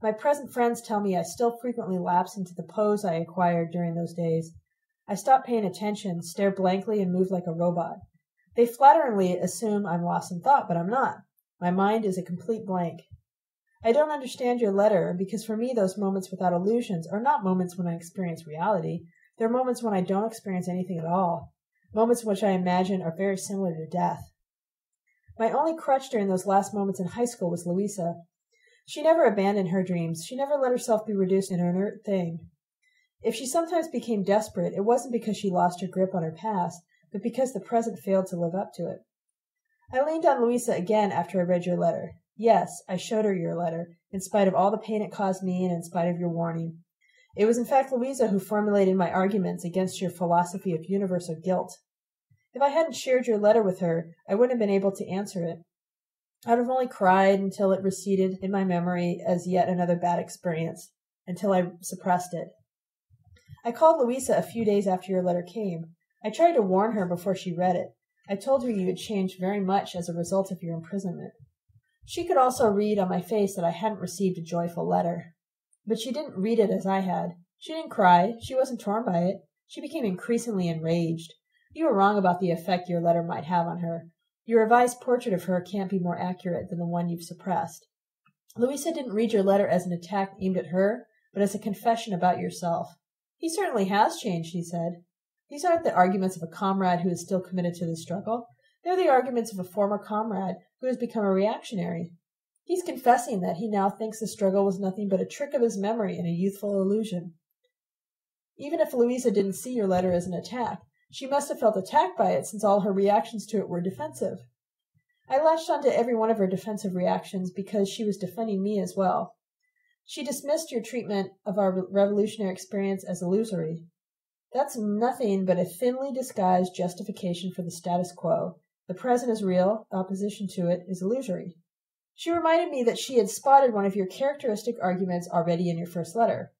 My present friends tell me I still frequently lapse into the pose I acquired during those days. I stop paying attention, stare blankly, and move like a robot. They flatteringly assume I'm lost in thought, but I'm not. My mind is a complete blank. I don't understand your letter, because for me those moments without illusions are not moments when I experience reality. They're moments when I don't experience anything at all. Moments which I imagine are very similar to death. My only crutch during those last moments in high school was Louisa. She never abandoned her dreams. She never let herself be reduced to an inert thing. If she sometimes became desperate, it wasn't because she lost her grip on her past, but because the present failed to live up to it. I leaned on Louisa again after I read your letter. Yes, I showed her your letter, in spite of all the pain it caused me and in spite of your warning. It was in fact Louisa who formulated my arguments against your philosophy of universal guilt. If I hadn't shared your letter with her, I wouldn't have been able to answer it. I'd have only cried until it receded in my memory as yet another bad experience, until I suppressed it. I called Louisa a few days after your letter came. I tried to warn her before she read it. I told her you had changed very much as a result of your imprisonment. She could also read on my face that I hadn't received a joyful letter. But she didn't read it as I had. She didn't cry. She wasn't torn by it. She became increasingly enraged. You were wrong about the effect your letter might have on her. Your revised portrait of her can't be more accurate than the one you've suppressed. Louisa didn't read your letter as an attack aimed at her, but as a confession about yourself. He certainly has changed, he said. These aren't the arguments of a comrade who is still committed to the struggle. They're the arguments of a former comrade who has become a reactionary. He's confessing that he now thinks the struggle was nothing but a trick of his memory and a youthful illusion. Even if Louisa didn't see your letter as an attack, she must have felt attacked by it since all her reactions to it were defensive. I latched onto every one of her defensive reactions because she was defending me as well. She dismissed your treatment of our revolutionary experience as illusory. That's nothing but a thinly disguised justification for the status quo, the present is real, opposition to it is illusory. She reminded me that she had spotted one of your characteristic arguments already in your first letter.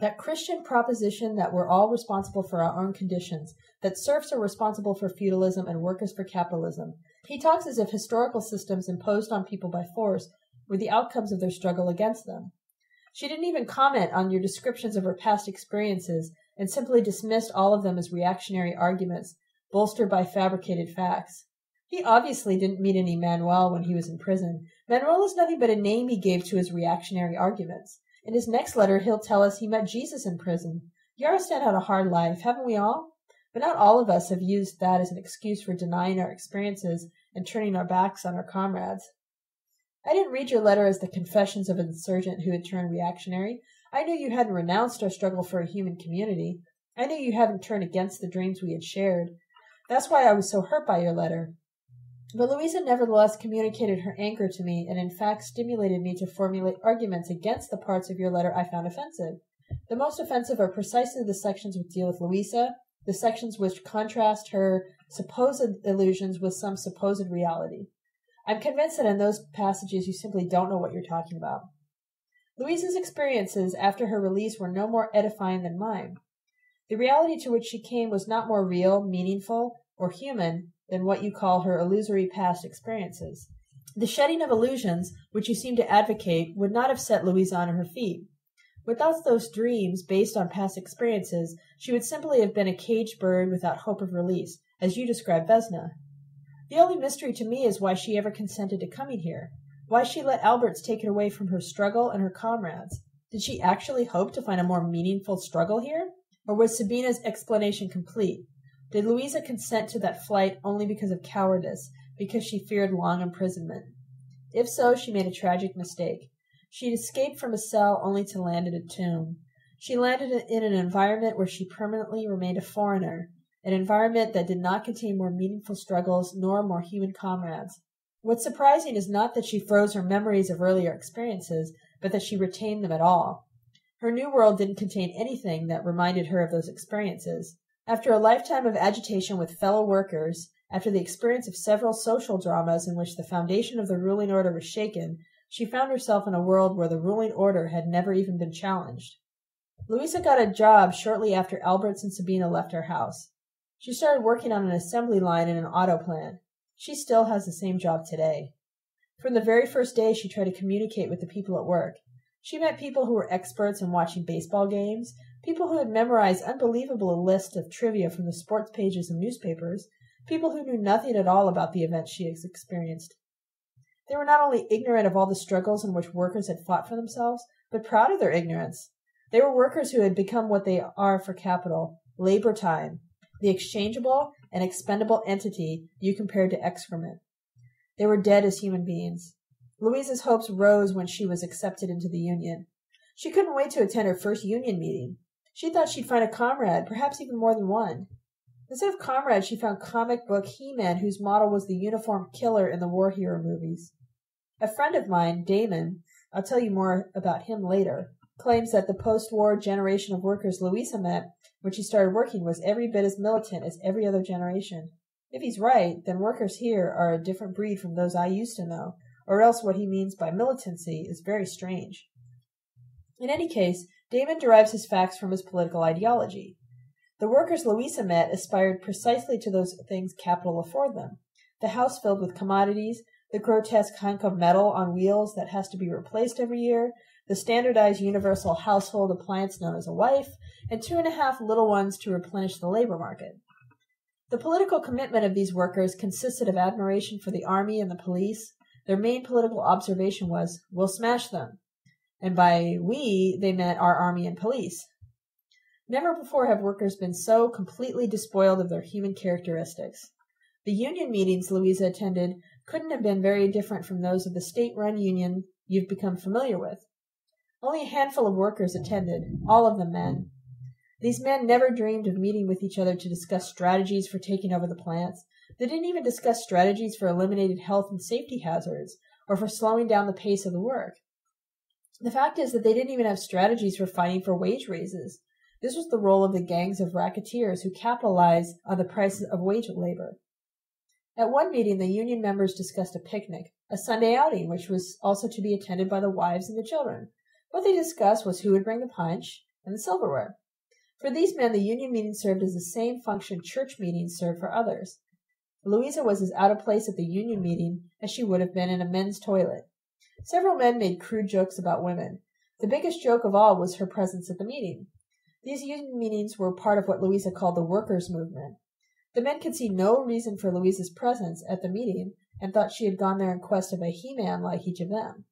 That Christian proposition that we're all responsible for our own conditions, that serfs are responsible for feudalism and workers for capitalism. He talks as if historical systems imposed on people by force were the outcomes of their struggle against them. She didn't even comment on your descriptions of her past experiences and simply dismissed all of them as reactionary arguments bolstered by fabricated facts. He obviously didn't meet any Manuel when he was in prison. Manuel is nothing but a name he gave to his reactionary arguments. In his next letter, he'll tell us he met Jesus in prison. Yarostan had a hard life, haven't we all? But not all of us have used that as an excuse for denying our experiences and turning our backs on our comrades. I didn't read your letter as the confessions of an insurgent who had turned reactionary. I knew you hadn't renounced our struggle for a human community. I knew you hadn't turned against the dreams we had shared. That's why I was so hurt by your letter. But Louisa nevertheless communicated her anger to me, and in fact stimulated me to formulate arguments against the parts of your letter I found offensive. The most offensive are precisely the sections which deal with Louisa, the sections which contrast her supposed illusions with some supposed reality. I'm convinced that in those passages you simply don't know what you're talking about. Louisa's experiences after her release were no more edifying than mine. The reality to which she came was not more real, meaningful, or human than what you call her illusory past experiences. The shedding of illusions, which you seem to advocate, would not have set Louise on her feet. Without those dreams based on past experiences, she would simply have been a caged bird without hope of release, as you describe Vesna. The only mystery to me is why she ever consented to coming here, why she let Alberts take it away from her struggle and her comrades. Did she actually hope to find a more meaningful struggle here? Or was Sabina's explanation complete? Did Louisa consent to that flight only because of cowardice, because she feared long imprisonment? If so, she made a tragic mistake. She had escaped from a cell only to land in a tomb. She landed in an environment where she permanently remained a foreigner, an environment that did not contain more meaningful struggles nor more human comrades. What's surprising is not that she froze her memories of earlier experiences, but that she retained them at all. Her new world didn't contain anything that reminded her of those experiences. After a lifetime of agitation with fellow workers, after the experience of several social dramas in which the foundation of the ruling order was shaken, she found herself in a world where the ruling order had never even been challenged. Louisa got a job shortly after Alberts and Sabina left her house. She started working on an assembly line in an auto plant. She still has the same job today. From the very first day, she tried to communicate with the people at work. She met people who were experts in watching baseball games, people who had memorized unbelievable lists of trivia from the sports pages of newspapers, people who knew nothing at all about the events she had experienced. They were not only ignorant of all the struggles in which workers had fought for themselves, but proud of their ignorance. They were workers who had become what they are for capital labor time, the exchangeable and expendable entity you compared to excrement. They were dead as human beings. Louisa's hopes rose when she was accepted into the Union. She couldn't wait to attend her first Union meeting. She thought she'd find a comrade, perhaps even more than one. Instead of comrade, she found comic book He-Man whose model was the uniformed killer in the war hero movies. A friend of mine, Damon, I'll tell you more about him later, claims that the post-war generation of workers Louisa met when she started working was every bit as militant as every other generation. If he's right, then workers here are a different breed from those I used to know, or else what he means by militancy is very strange. In any case, Damon derives his facts from his political ideology. The workers Louisa met aspired precisely to those things capital afford them the house filled with commodities, the grotesque hunk of metal on wheels that has to be replaced every year, the standardized universal household appliance known as a wife, and two and a half little ones to replenish the labor market. The political commitment of these workers consisted of admiration for the army and the police. Their main political observation was, we'll smash them and by we they meant our army and police. Never before have workers been so completely despoiled of their human characteristics. The union meetings Louisa attended couldn't have been very different from those of the state run union you've become familiar with. Only a handful of workers attended, all of them men. These men never dreamed of meeting with each other to discuss strategies for taking over the plants. They didn't even discuss strategies for eliminating health and safety hazards or for slowing down the pace of the work. The fact is that they didn't even have strategies for fighting for wage raises. This was the role of the gangs of racketeers who capitalized on the prices of wage labor. At one meeting, the union members discussed a picnic, a Sunday outing, which was also to be attended by the wives and the children. What they discussed was who would bring the punch and the silverware. For these men, the union meeting served as the same function church meetings served for others. Louisa was as out of place at the union meeting as she would have been in a men's toilet. Several men made crude jokes about women. The biggest joke of all was her presence at the meeting. These union meetings were part of what Louisa called the workers' movement. The men could see no reason for Louisa's presence at the meeting and thought she had gone there in quest of a he-man like each of them.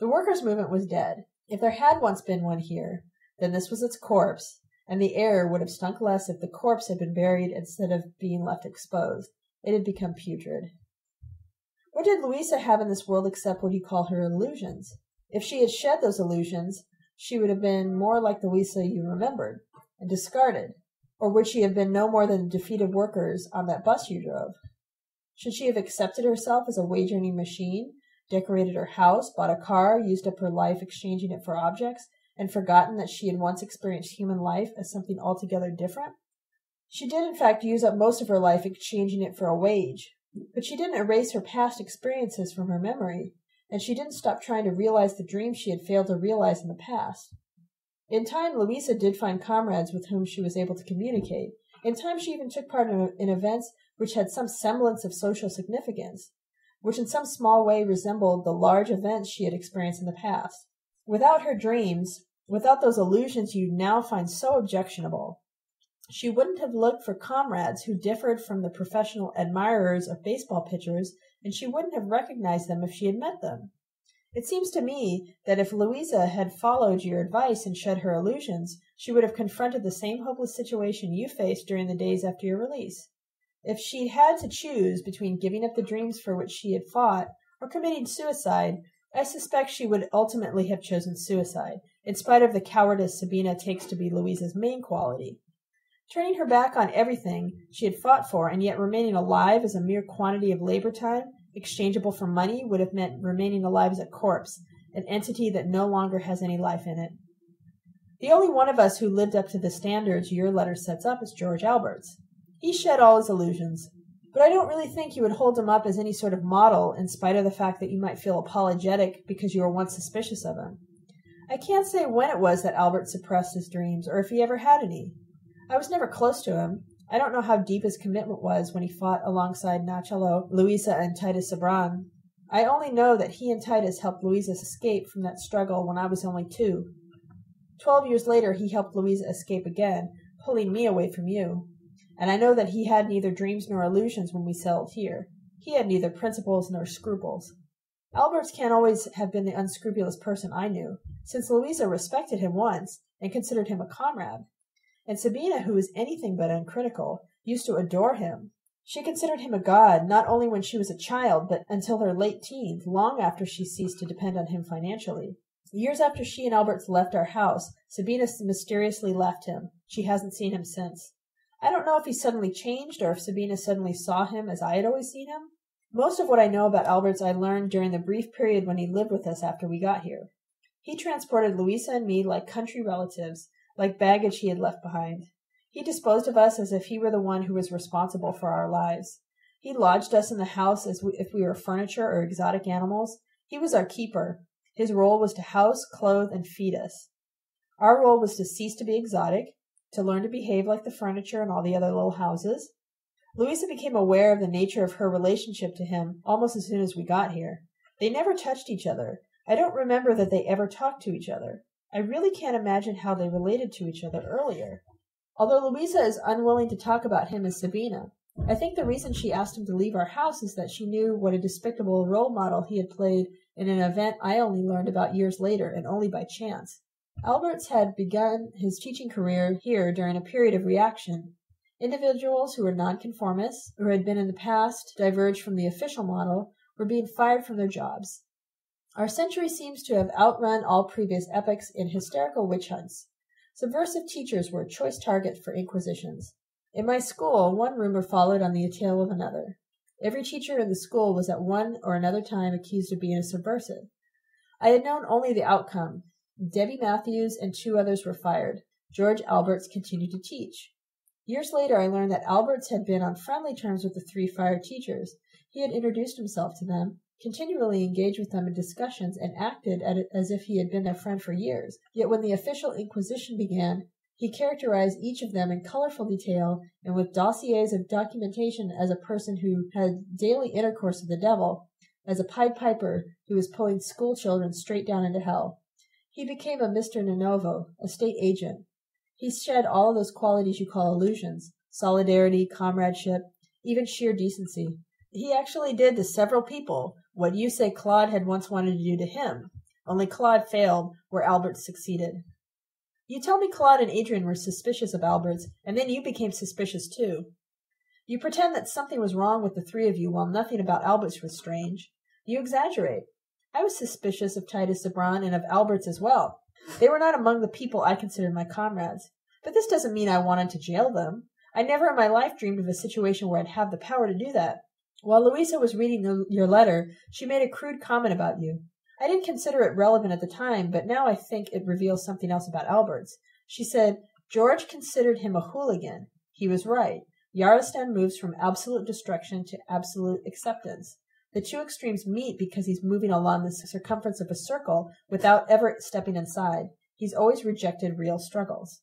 The workers' movement was dead. If there had once been one here, then this was its corpse, and the air would have stunk less if the corpse had been buried instead of being left exposed. It had become putrid. What did Louisa have in this world except what you call her illusions? If she had shed those illusions, she would have been more like the Louisa you remembered, and discarded. Or would she have been no more than the defeated workers on that bus you drove? Should she have accepted herself as a wage earning machine, decorated her house, bought a car, used up her life exchanging it for objects, and forgotten that she had once experienced human life as something altogether different? She did, in fact, use up most of her life exchanging it for a wage, but she didn't erase her past experiences from her memory, and she didn't stop trying to realize the dreams she had failed to realize in the past. In time, Louisa did find comrades with whom she was able to communicate. In time, she even took part in, in events which had some semblance of social significance, which in some small way resembled the large events she had experienced in the past. Without her dreams, without those illusions you now find so objectionable, she wouldn't have looked for comrades who differed from the professional admirers of baseball pitchers, and she wouldn't have recognized them if she had met them. It seems to me that if Louisa had followed your advice and shed her illusions, she would have confronted the same hopeless situation you faced during the days after your release. If she had to choose between giving up the dreams for which she had fought or committing suicide, I suspect she would ultimately have chosen suicide, in spite of the cowardice Sabina takes to be Louisa's main quality. Turning her back on everything she had fought for and yet remaining alive as a mere quantity of labor time, exchangeable for money would have meant remaining alive as a corpse, an entity that no longer has any life in it. The only one of us who lived up to the standards your letter sets up is George Alberts. He shed all his illusions, but I don't really think you would hold him up as any sort of model in spite of the fact that you might feel apologetic because you were once suspicious of him. I can't say when it was that Albert suppressed his dreams or if he ever had any. I was never close to him, I don't know how deep his commitment was when he fought alongside Nachalo, Luisa, and Titus Sabran. I only know that he and Titus helped Luisa escape from that struggle when I was only two. Twelve years later, he helped Luisa escape again, pulling me away from you. And I know that he had neither dreams nor illusions when we settled here. He had neither principles nor scruples. Alberts can't always have been the unscrupulous person I knew, since Louisa respected him once and considered him a comrade. And Sabina, who was anything but uncritical, used to adore him. She considered him a god not only when she was a child, but until her late teens, long after she ceased to depend on him financially. Years after she and Alberts left our house, Sabina mysteriously left him. She hasn't seen him since. I don't know if he suddenly changed or if Sabina suddenly saw him as I had always seen him. Most of what I know about Alberts I learned during the brief period when he lived with us after we got here. He transported Louisa and me like country relatives, like baggage he had left behind. He disposed of us as if he were the one who was responsible for our lives. He lodged us in the house as if we were furniture or exotic animals. He was our keeper. His role was to house, clothe, and feed us. Our role was to cease to be exotic, to learn to behave like the furniture in all the other little houses. Louisa became aware of the nature of her relationship to him almost as soon as we got here. They never touched each other. I don't remember that they ever talked to each other. I really can't imagine how they related to each other earlier. Although Louisa is unwilling to talk about him as Sabina, I think the reason she asked him to leave our house is that she knew what a despicable role model he had played in an event I only learned about years later and only by chance. Alberts had begun his teaching career here during a period of reaction. Individuals who were nonconformists, or had been in the past diverged from the official model, were being fired from their jobs. Our century seems to have outrun all previous epochs in hysterical witch hunts. Subversive teachers were a choice target for inquisitions. In my school, one rumor followed on the tail of another. Every teacher in the school was at one or another time accused of being a subversive. I had known only the outcome. Debbie Matthews and two others were fired. George Alberts continued to teach. Years later, I learned that Alberts had been on friendly terms with the three fired teachers. He had introduced himself to them, continually engaged with them in discussions, and acted as if he had been their friend for years. Yet when the official inquisition began, he characterized each of them in colorful detail and with dossiers of documentation as a person who had daily intercourse with the devil, as a Pied Piper who was pulling school children straight down into hell. He became a Mr. Nonovo, a state agent. He shed all those qualities you call illusions solidarity, comradeship, even sheer decency. He actually did to several people what you say Claude had once wanted to do to him, only Claude failed where Albert succeeded. You tell me Claude and Adrian were suspicious of Alberts, and then you became suspicious too. You pretend that something was wrong with the three of you while nothing about Alberts was strange. You exaggerate. I was suspicious of Titus Sabran and of Alberts as well. They were not among the people I considered my comrades. But this doesn't mean I wanted to jail them. I never in my life dreamed of a situation where I'd have the power to do that. While Louisa was reading the, your letter, she made a crude comment about you. I didn't consider it relevant at the time, but now I think it reveals something else about Alberts. She said, George considered him a hooligan. He was right. Yarostan moves from absolute destruction to absolute acceptance. The two extremes meet because he's moving along the circumference of a circle without ever stepping inside. He's always rejected real struggles.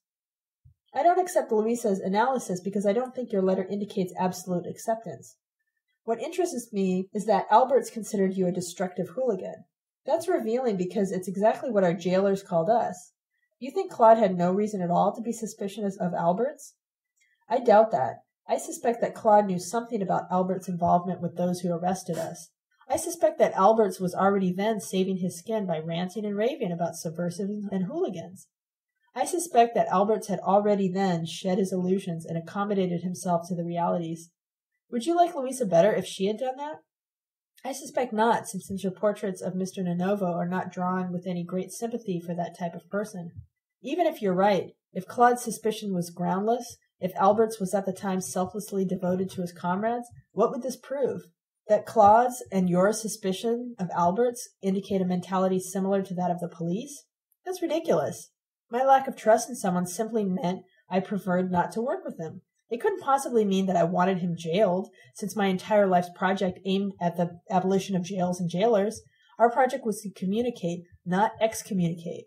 I don't accept Louisa's analysis because I don't think your letter indicates absolute acceptance. What interests me is that Alberts considered you a destructive hooligan. That's revealing because it's exactly what our jailers called us. You think Claude had no reason at all to be suspicious of Alberts? I doubt that. I suspect that Claude knew something about Albert's involvement with those who arrested us. I suspect that Alberts was already then saving his skin by ranting and raving about subversives and hooligans. I suspect that Alberts had already then shed his illusions and accommodated himself to the realities. Would you like Louisa better if she had done that? I suspect not, since your portraits of Mr. Nonovo are not drawn with any great sympathy for that type of person. Even if you're right, if Claude's suspicion was groundless, if Alberts was at the time selflessly devoted to his comrades, what would this prove? That Claude's and your suspicion of Alberts indicate a mentality similar to that of the police? That's ridiculous. My lack of trust in someone simply meant I preferred not to work with him. It couldn't possibly mean that I wanted him jailed, since my entire life's project aimed at the abolition of jails and jailers. Our project was to communicate, not excommunicate.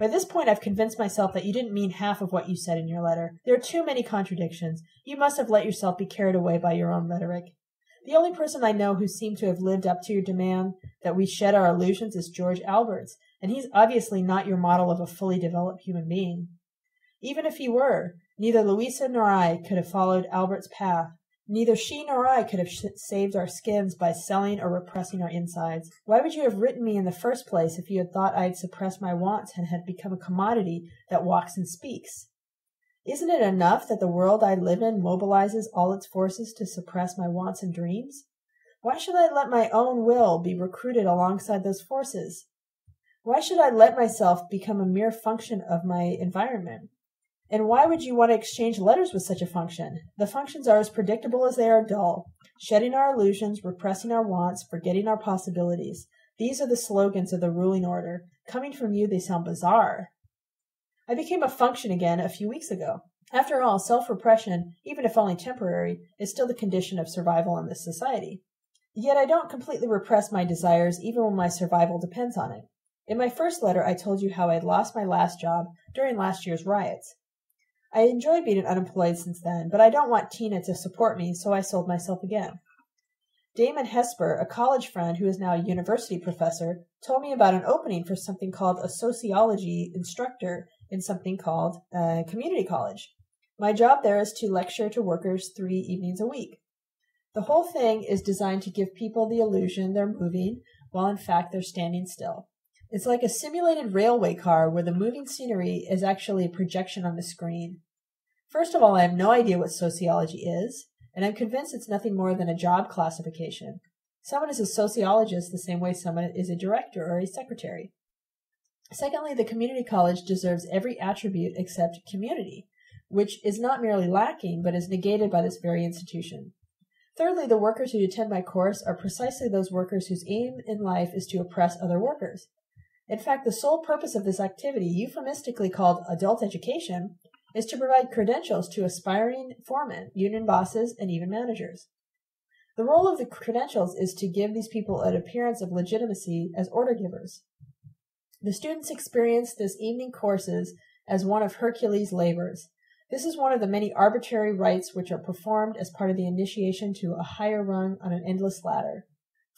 By this point, I've convinced myself that you didn't mean half of what you said in your letter. There are too many contradictions. You must have let yourself be carried away by your own rhetoric. The only person I know who seemed to have lived up to your demand that we shed our illusions is George Alberts, and he's obviously not your model of a fully developed human being. Even if he were, neither Louisa nor I could have followed Albert's path, Neither she nor I could have saved our skins by selling or repressing our insides. Why would you have written me in the first place if you had thought I'd suppressed my wants and had become a commodity that walks and speaks? Isn't it enough that the world I live in mobilizes all its forces to suppress my wants and dreams? Why should I let my own will be recruited alongside those forces? Why should I let myself become a mere function of my environment? And why would you want to exchange letters with such a function? The functions are as predictable as they are dull. Shedding our illusions, repressing our wants, forgetting our possibilities. These are the slogans of the ruling order. Coming from you, they sound bizarre. I became a function again a few weeks ago. After all, self repression, even if only temporary, is still the condition of survival in this society. Yet I don't completely repress my desires even when my survival depends on it. In my first letter, I told you how I had lost my last job during last year's riots. I enjoyed being unemployed since then, but I don't want Tina to support me, so I sold myself again. Damon Hesper, a college friend who is now a university professor, told me about an opening for something called a sociology instructor in something called a community college. My job there is to lecture to workers three evenings a week. The whole thing is designed to give people the illusion they're moving while in fact they're standing still. It's like a simulated railway car where the moving scenery is actually a projection on the screen. First of all, I have no idea what sociology is, and I'm convinced it's nothing more than a job classification. Someone is a sociologist the same way someone is a director or a secretary. Secondly, the community college deserves every attribute except community, which is not merely lacking, but is negated by this very institution. Thirdly, the workers who attend my course are precisely those workers whose aim in life is to oppress other workers. In fact, the sole purpose of this activity, euphemistically called adult education, is to provide credentials to aspiring foremen, union bosses, and even managers. The role of the credentials is to give these people an appearance of legitimacy as order givers. The students experience this evening courses as one of Hercules' labors. This is one of the many arbitrary rites which are performed as part of the initiation to a higher rung on an endless ladder.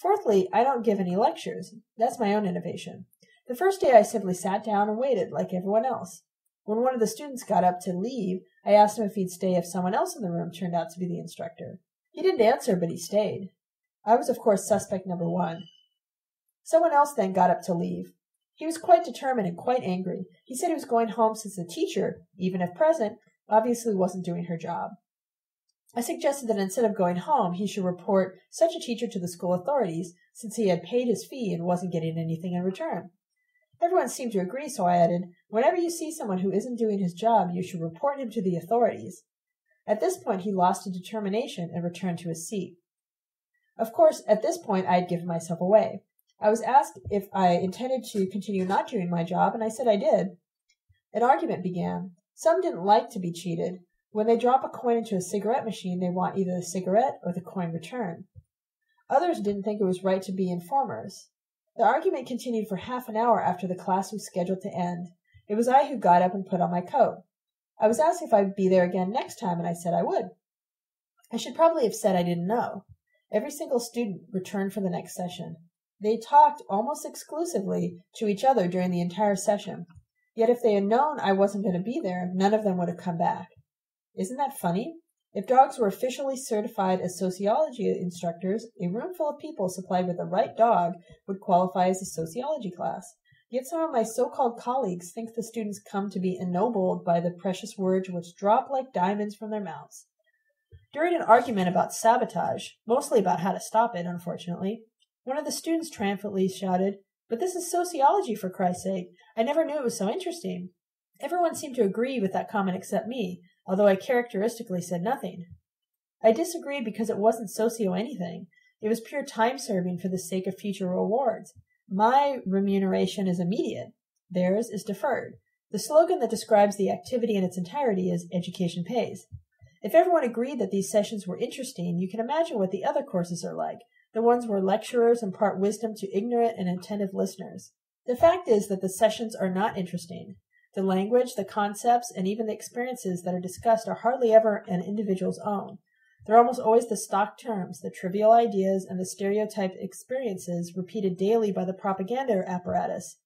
Fourthly, I don't give any lectures. That's my own innovation. The first day I simply sat down and waited like everyone else. When one of the students got up to leave, I asked him if he'd stay if someone else in the room turned out to be the instructor. He didn't answer, but he stayed. I was, of course, suspect number one. Someone else then got up to leave. He was quite determined and quite angry. He said he was going home since the teacher, even if present, obviously wasn't doing her job. I suggested that instead of going home, he should report such a teacher to the school authorities, since he had paid his fee and wasn't getting anything in return. Everyone seemed to agree, so I added, Whenever you see someone who isn't doing his job, you should report him to the authorities. At this point, he lost his determination and returned to his seat. Of course, at this point, I had given myself away. I was asked if I intended to continue not doing my job, and I said I did. An argument began. Some didn't like to be cheated. When they drop a coin into a cigarette machine, they want either the cigarette or the coin returned. Others didn't think it was right to be informers. The argument continued for half an hour after the class was scheduled to end. It was I who got up and put on my coat. I was asked if I'd be there again next time, and I said I would. I should probably have said I didn't know. Every single student returned for the next session. They talked almost exclusively to each other during the entire session. Yet if they had known I wasn't going to be there, none of them would have come back. Isn't that funny? If dogs were officially certified as sociology instructors, a room full of people supplied with the right dog would qualify as a sociology class. Yet some of my so-called colleagues think the students come to be ennobled by the precious words which drop like diamonds from their mouths. During an argument about sabotage, mostly about how to stop it, unfortunately, one of the students triumphantly shouted, But this is sociology, for Christ's sake! I never knew it was so interesting. Everyone seemed to agree with that comment except me, although I characteristically said nothing. I disagreed because it wasn't socio anything. It was pure time serving for the sake of future rewards. My remuneration is immediate. Theirs is deferred. The slogan that describes the activity in its entirety is education pays. If everyone agreed that these sessions were interesting, you can imagine what the other courses are like, the ones where lecturers impart wisdom to ignorant and attentive listeners. The fact is that the sessions are not interesting. The language, the concepts, and even the experiences that are discussed are hardly ever an individual's own. They're almost always the stock terms, the trivial ideas, and the stereotyped experiences repeated daily by the propaganda apparatus.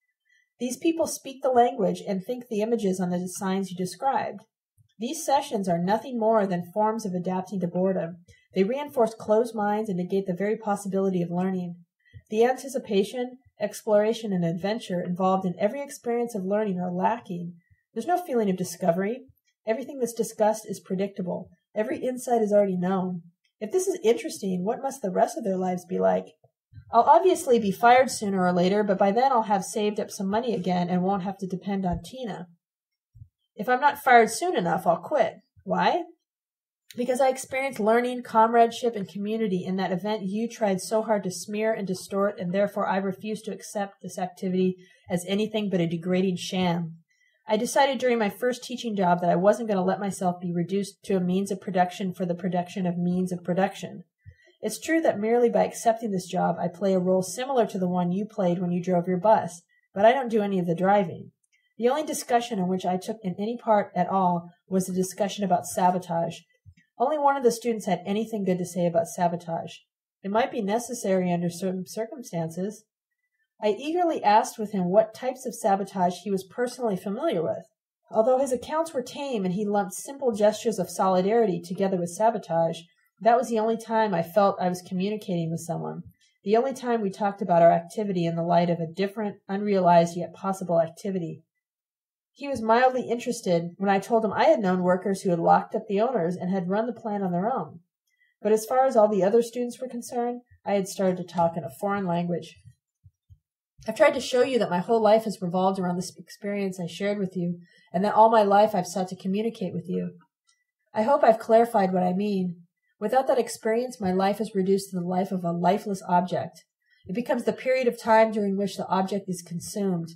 These people speak the language and think the images on the signs you described. These sessions are nothing more than forms of adapting to boredom. They reinforce closed minds and negate the very possibility of learning. The anticipation, exploration, and adventure involved in every experience of learning are lacking. There's no feeling of discovery. Everything that's discussed is predictable. Every insight is already known. If this is interesting, what must the rest of their lives be like? I'll obviously be fired sooner or later, but by then I'll have saved up some money again and won't have to depend on Tina. If I'm not fired soon enough, I'll quit. Why? Because I experienced learning, comradeship, and community in that event you tried so hard to smear and distort, and therefore I refuse to accept this activity as anything but a degrading sham. I decided during my first teaching job that I wasn't going to let myself be reduced to a means of production for the production of means of production. It's true that merely by accepting this job, I play a role similar to the one you played when you drove your bus, but I don't do any of the driving. The only discussion in which I took in any part at all was a discussion about sabotage, only one of the students had anything good to say about sabotage. It might be necessary under certain circumstances. I eagerly asked with him what types of sabotage he was personally familiar with. Although his accounts were tame and he lumped simple gestures of solidarity together with sabotage, that was the only time I felt I was communicating with someone. The only time we talked about our activity in the light of a different, unrealized yet possible activity. He was mildly interested when I told him I had known workers who had locked up the owners and had run the plant on their own. But as far as all the other students were concerned, I had started to talk in a foreign language. I've tried to show you that my whole life has revolved around this experience I shared with you, and that all my life I've sought to communicate with you. I hope I've clarified what I mean. Without that experience, my life is reduced to the life of a lifeless object. It becomes the period of time during which the object is consumed,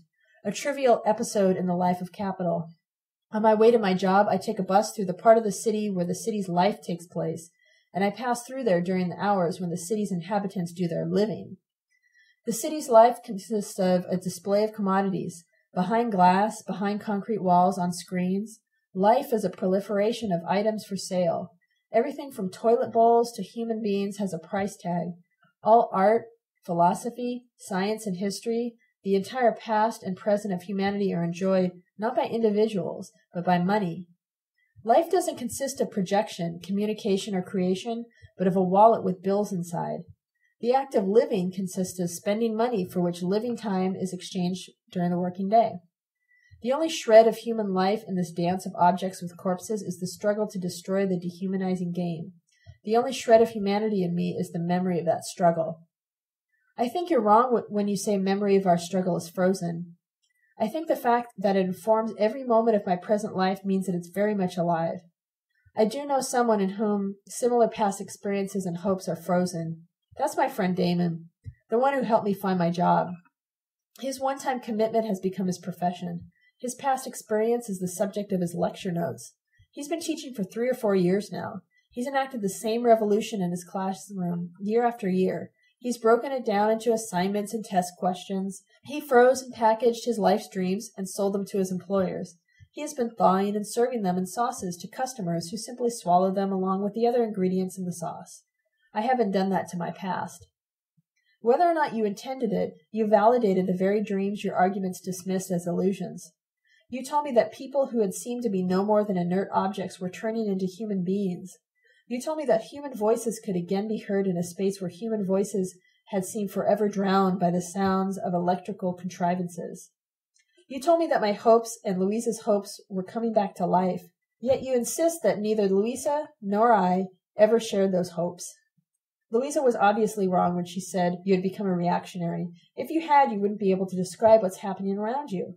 a trivial episode in the life of capital. On my way to my job, I take a bus through the part of the city where the city's life takes place, and I pass through there during the hours when the city's inhabitants do their living. The city's life consists of a display of commodities, behind glass, behind concrete walls, on screens. Life is a proliferation of items for sale. Everything from toilet bowls to human beings has a price tag. All art, philosophy, science, and history the entire past and present of humanity are enjoyed not by individuals, but by money. Life doesn't consist of projection, communication, or creation, but of a wallet with bills inside. The act of living consists of spending money for which living time is exchanged during the working day. The only shred of human life in this dance of objects with corpses is the struggle to destroy the dehumanizing game. The only shred of humanity in me is the memory of that struggle. I think you're wrong when you say memory of our struggle is frozen. I think the fact that it informs every moment of my present life means that it's very much alive. I do know someone in whom similar past experiences and hopes are frozen. That's my friend Damon, the one who helped me find my job. His one time commitment has become his profession. His past experience is the subject of his lecture notes. He's been teaching for three or four years now. He's enacted the same revolution in his classroom year after year, He's broken it down into assignments and test questions. He froze and packaged his life's dreams and sold them to his employers. He has been thawing and serving them in sauces to customers who simply swallow them along with the other ingredients in the sauce. I haven't done that to my past. Whether or not you intended it, you validated the very dreams your arguments dismissed as illusions. You told me that people who had seemed to be no more than inert objects were turning into human beings. You told me that human voices could again be heard in a space where human voices had seemed forever drowned by the sounds of electrical contrivances. You told me that my hopes and Louisa's hopes were coming back to life, yet you insist that neither Louisa nor I ever shared those hopes. Louisa was obviously wrong when she said you had become a reactionary. If you had, you wouldn't be able to describe what's happening around you.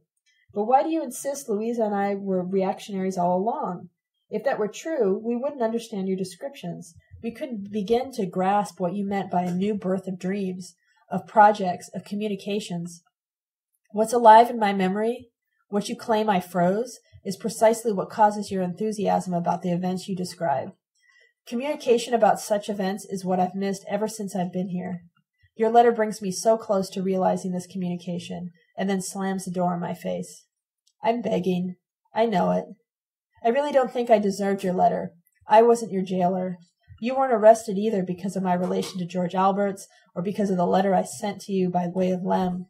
But why do you insist Louisa and I were reactionaries all along? If that were true, we wouldn't understand your descriptions. We couldn't begin to grasp what you meant by a new birth of dreams, of projects, of communications. What's alive in my memory, what you claim I froze, is precisely what causes your enthusiasm about the events you describe. Communication about such events is what I've missed ever since I've been here. Your letter brings me so close to realizing this communication, and then slams the door in my face. I'm begging. I know it. I really don't think I deserved your letter. I wasn't your jailer. You weren't arrested either because of my relation to George Alberts or because of the letter I sent to you by way of Lem.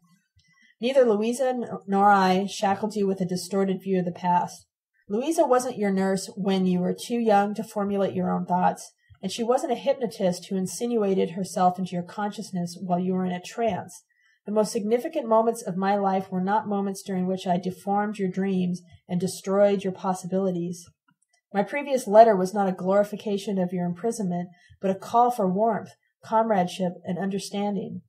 Neither Louisa nor I shackled you with a distorted view of the past. Louisa wasn't your nurse when you were too young to formulate your own thoughts, and she wasn't a hypnotist who insinuated herself into your consciousness while you were in a trance. The most significant moments of my life were not moments during which I deformed your dreams and destroyed your possibilities. My previous letter was not a glorification of your imprisonment, but a call for warmth, comradeship, and understanding.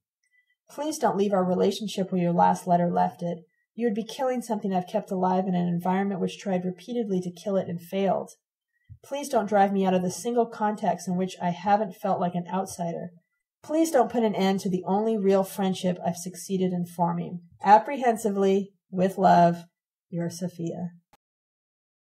Please don't leave our relationship where your last letter left it. You would be killing something I've kept alive in an environment which tried repeatedly to kill it and failed. Please don't drive me out of the single context in which I haven't felt like an outsider. Please don't put an end to the only real friendship I've succeeded in forming. Apprehensively, with love, your Sophia.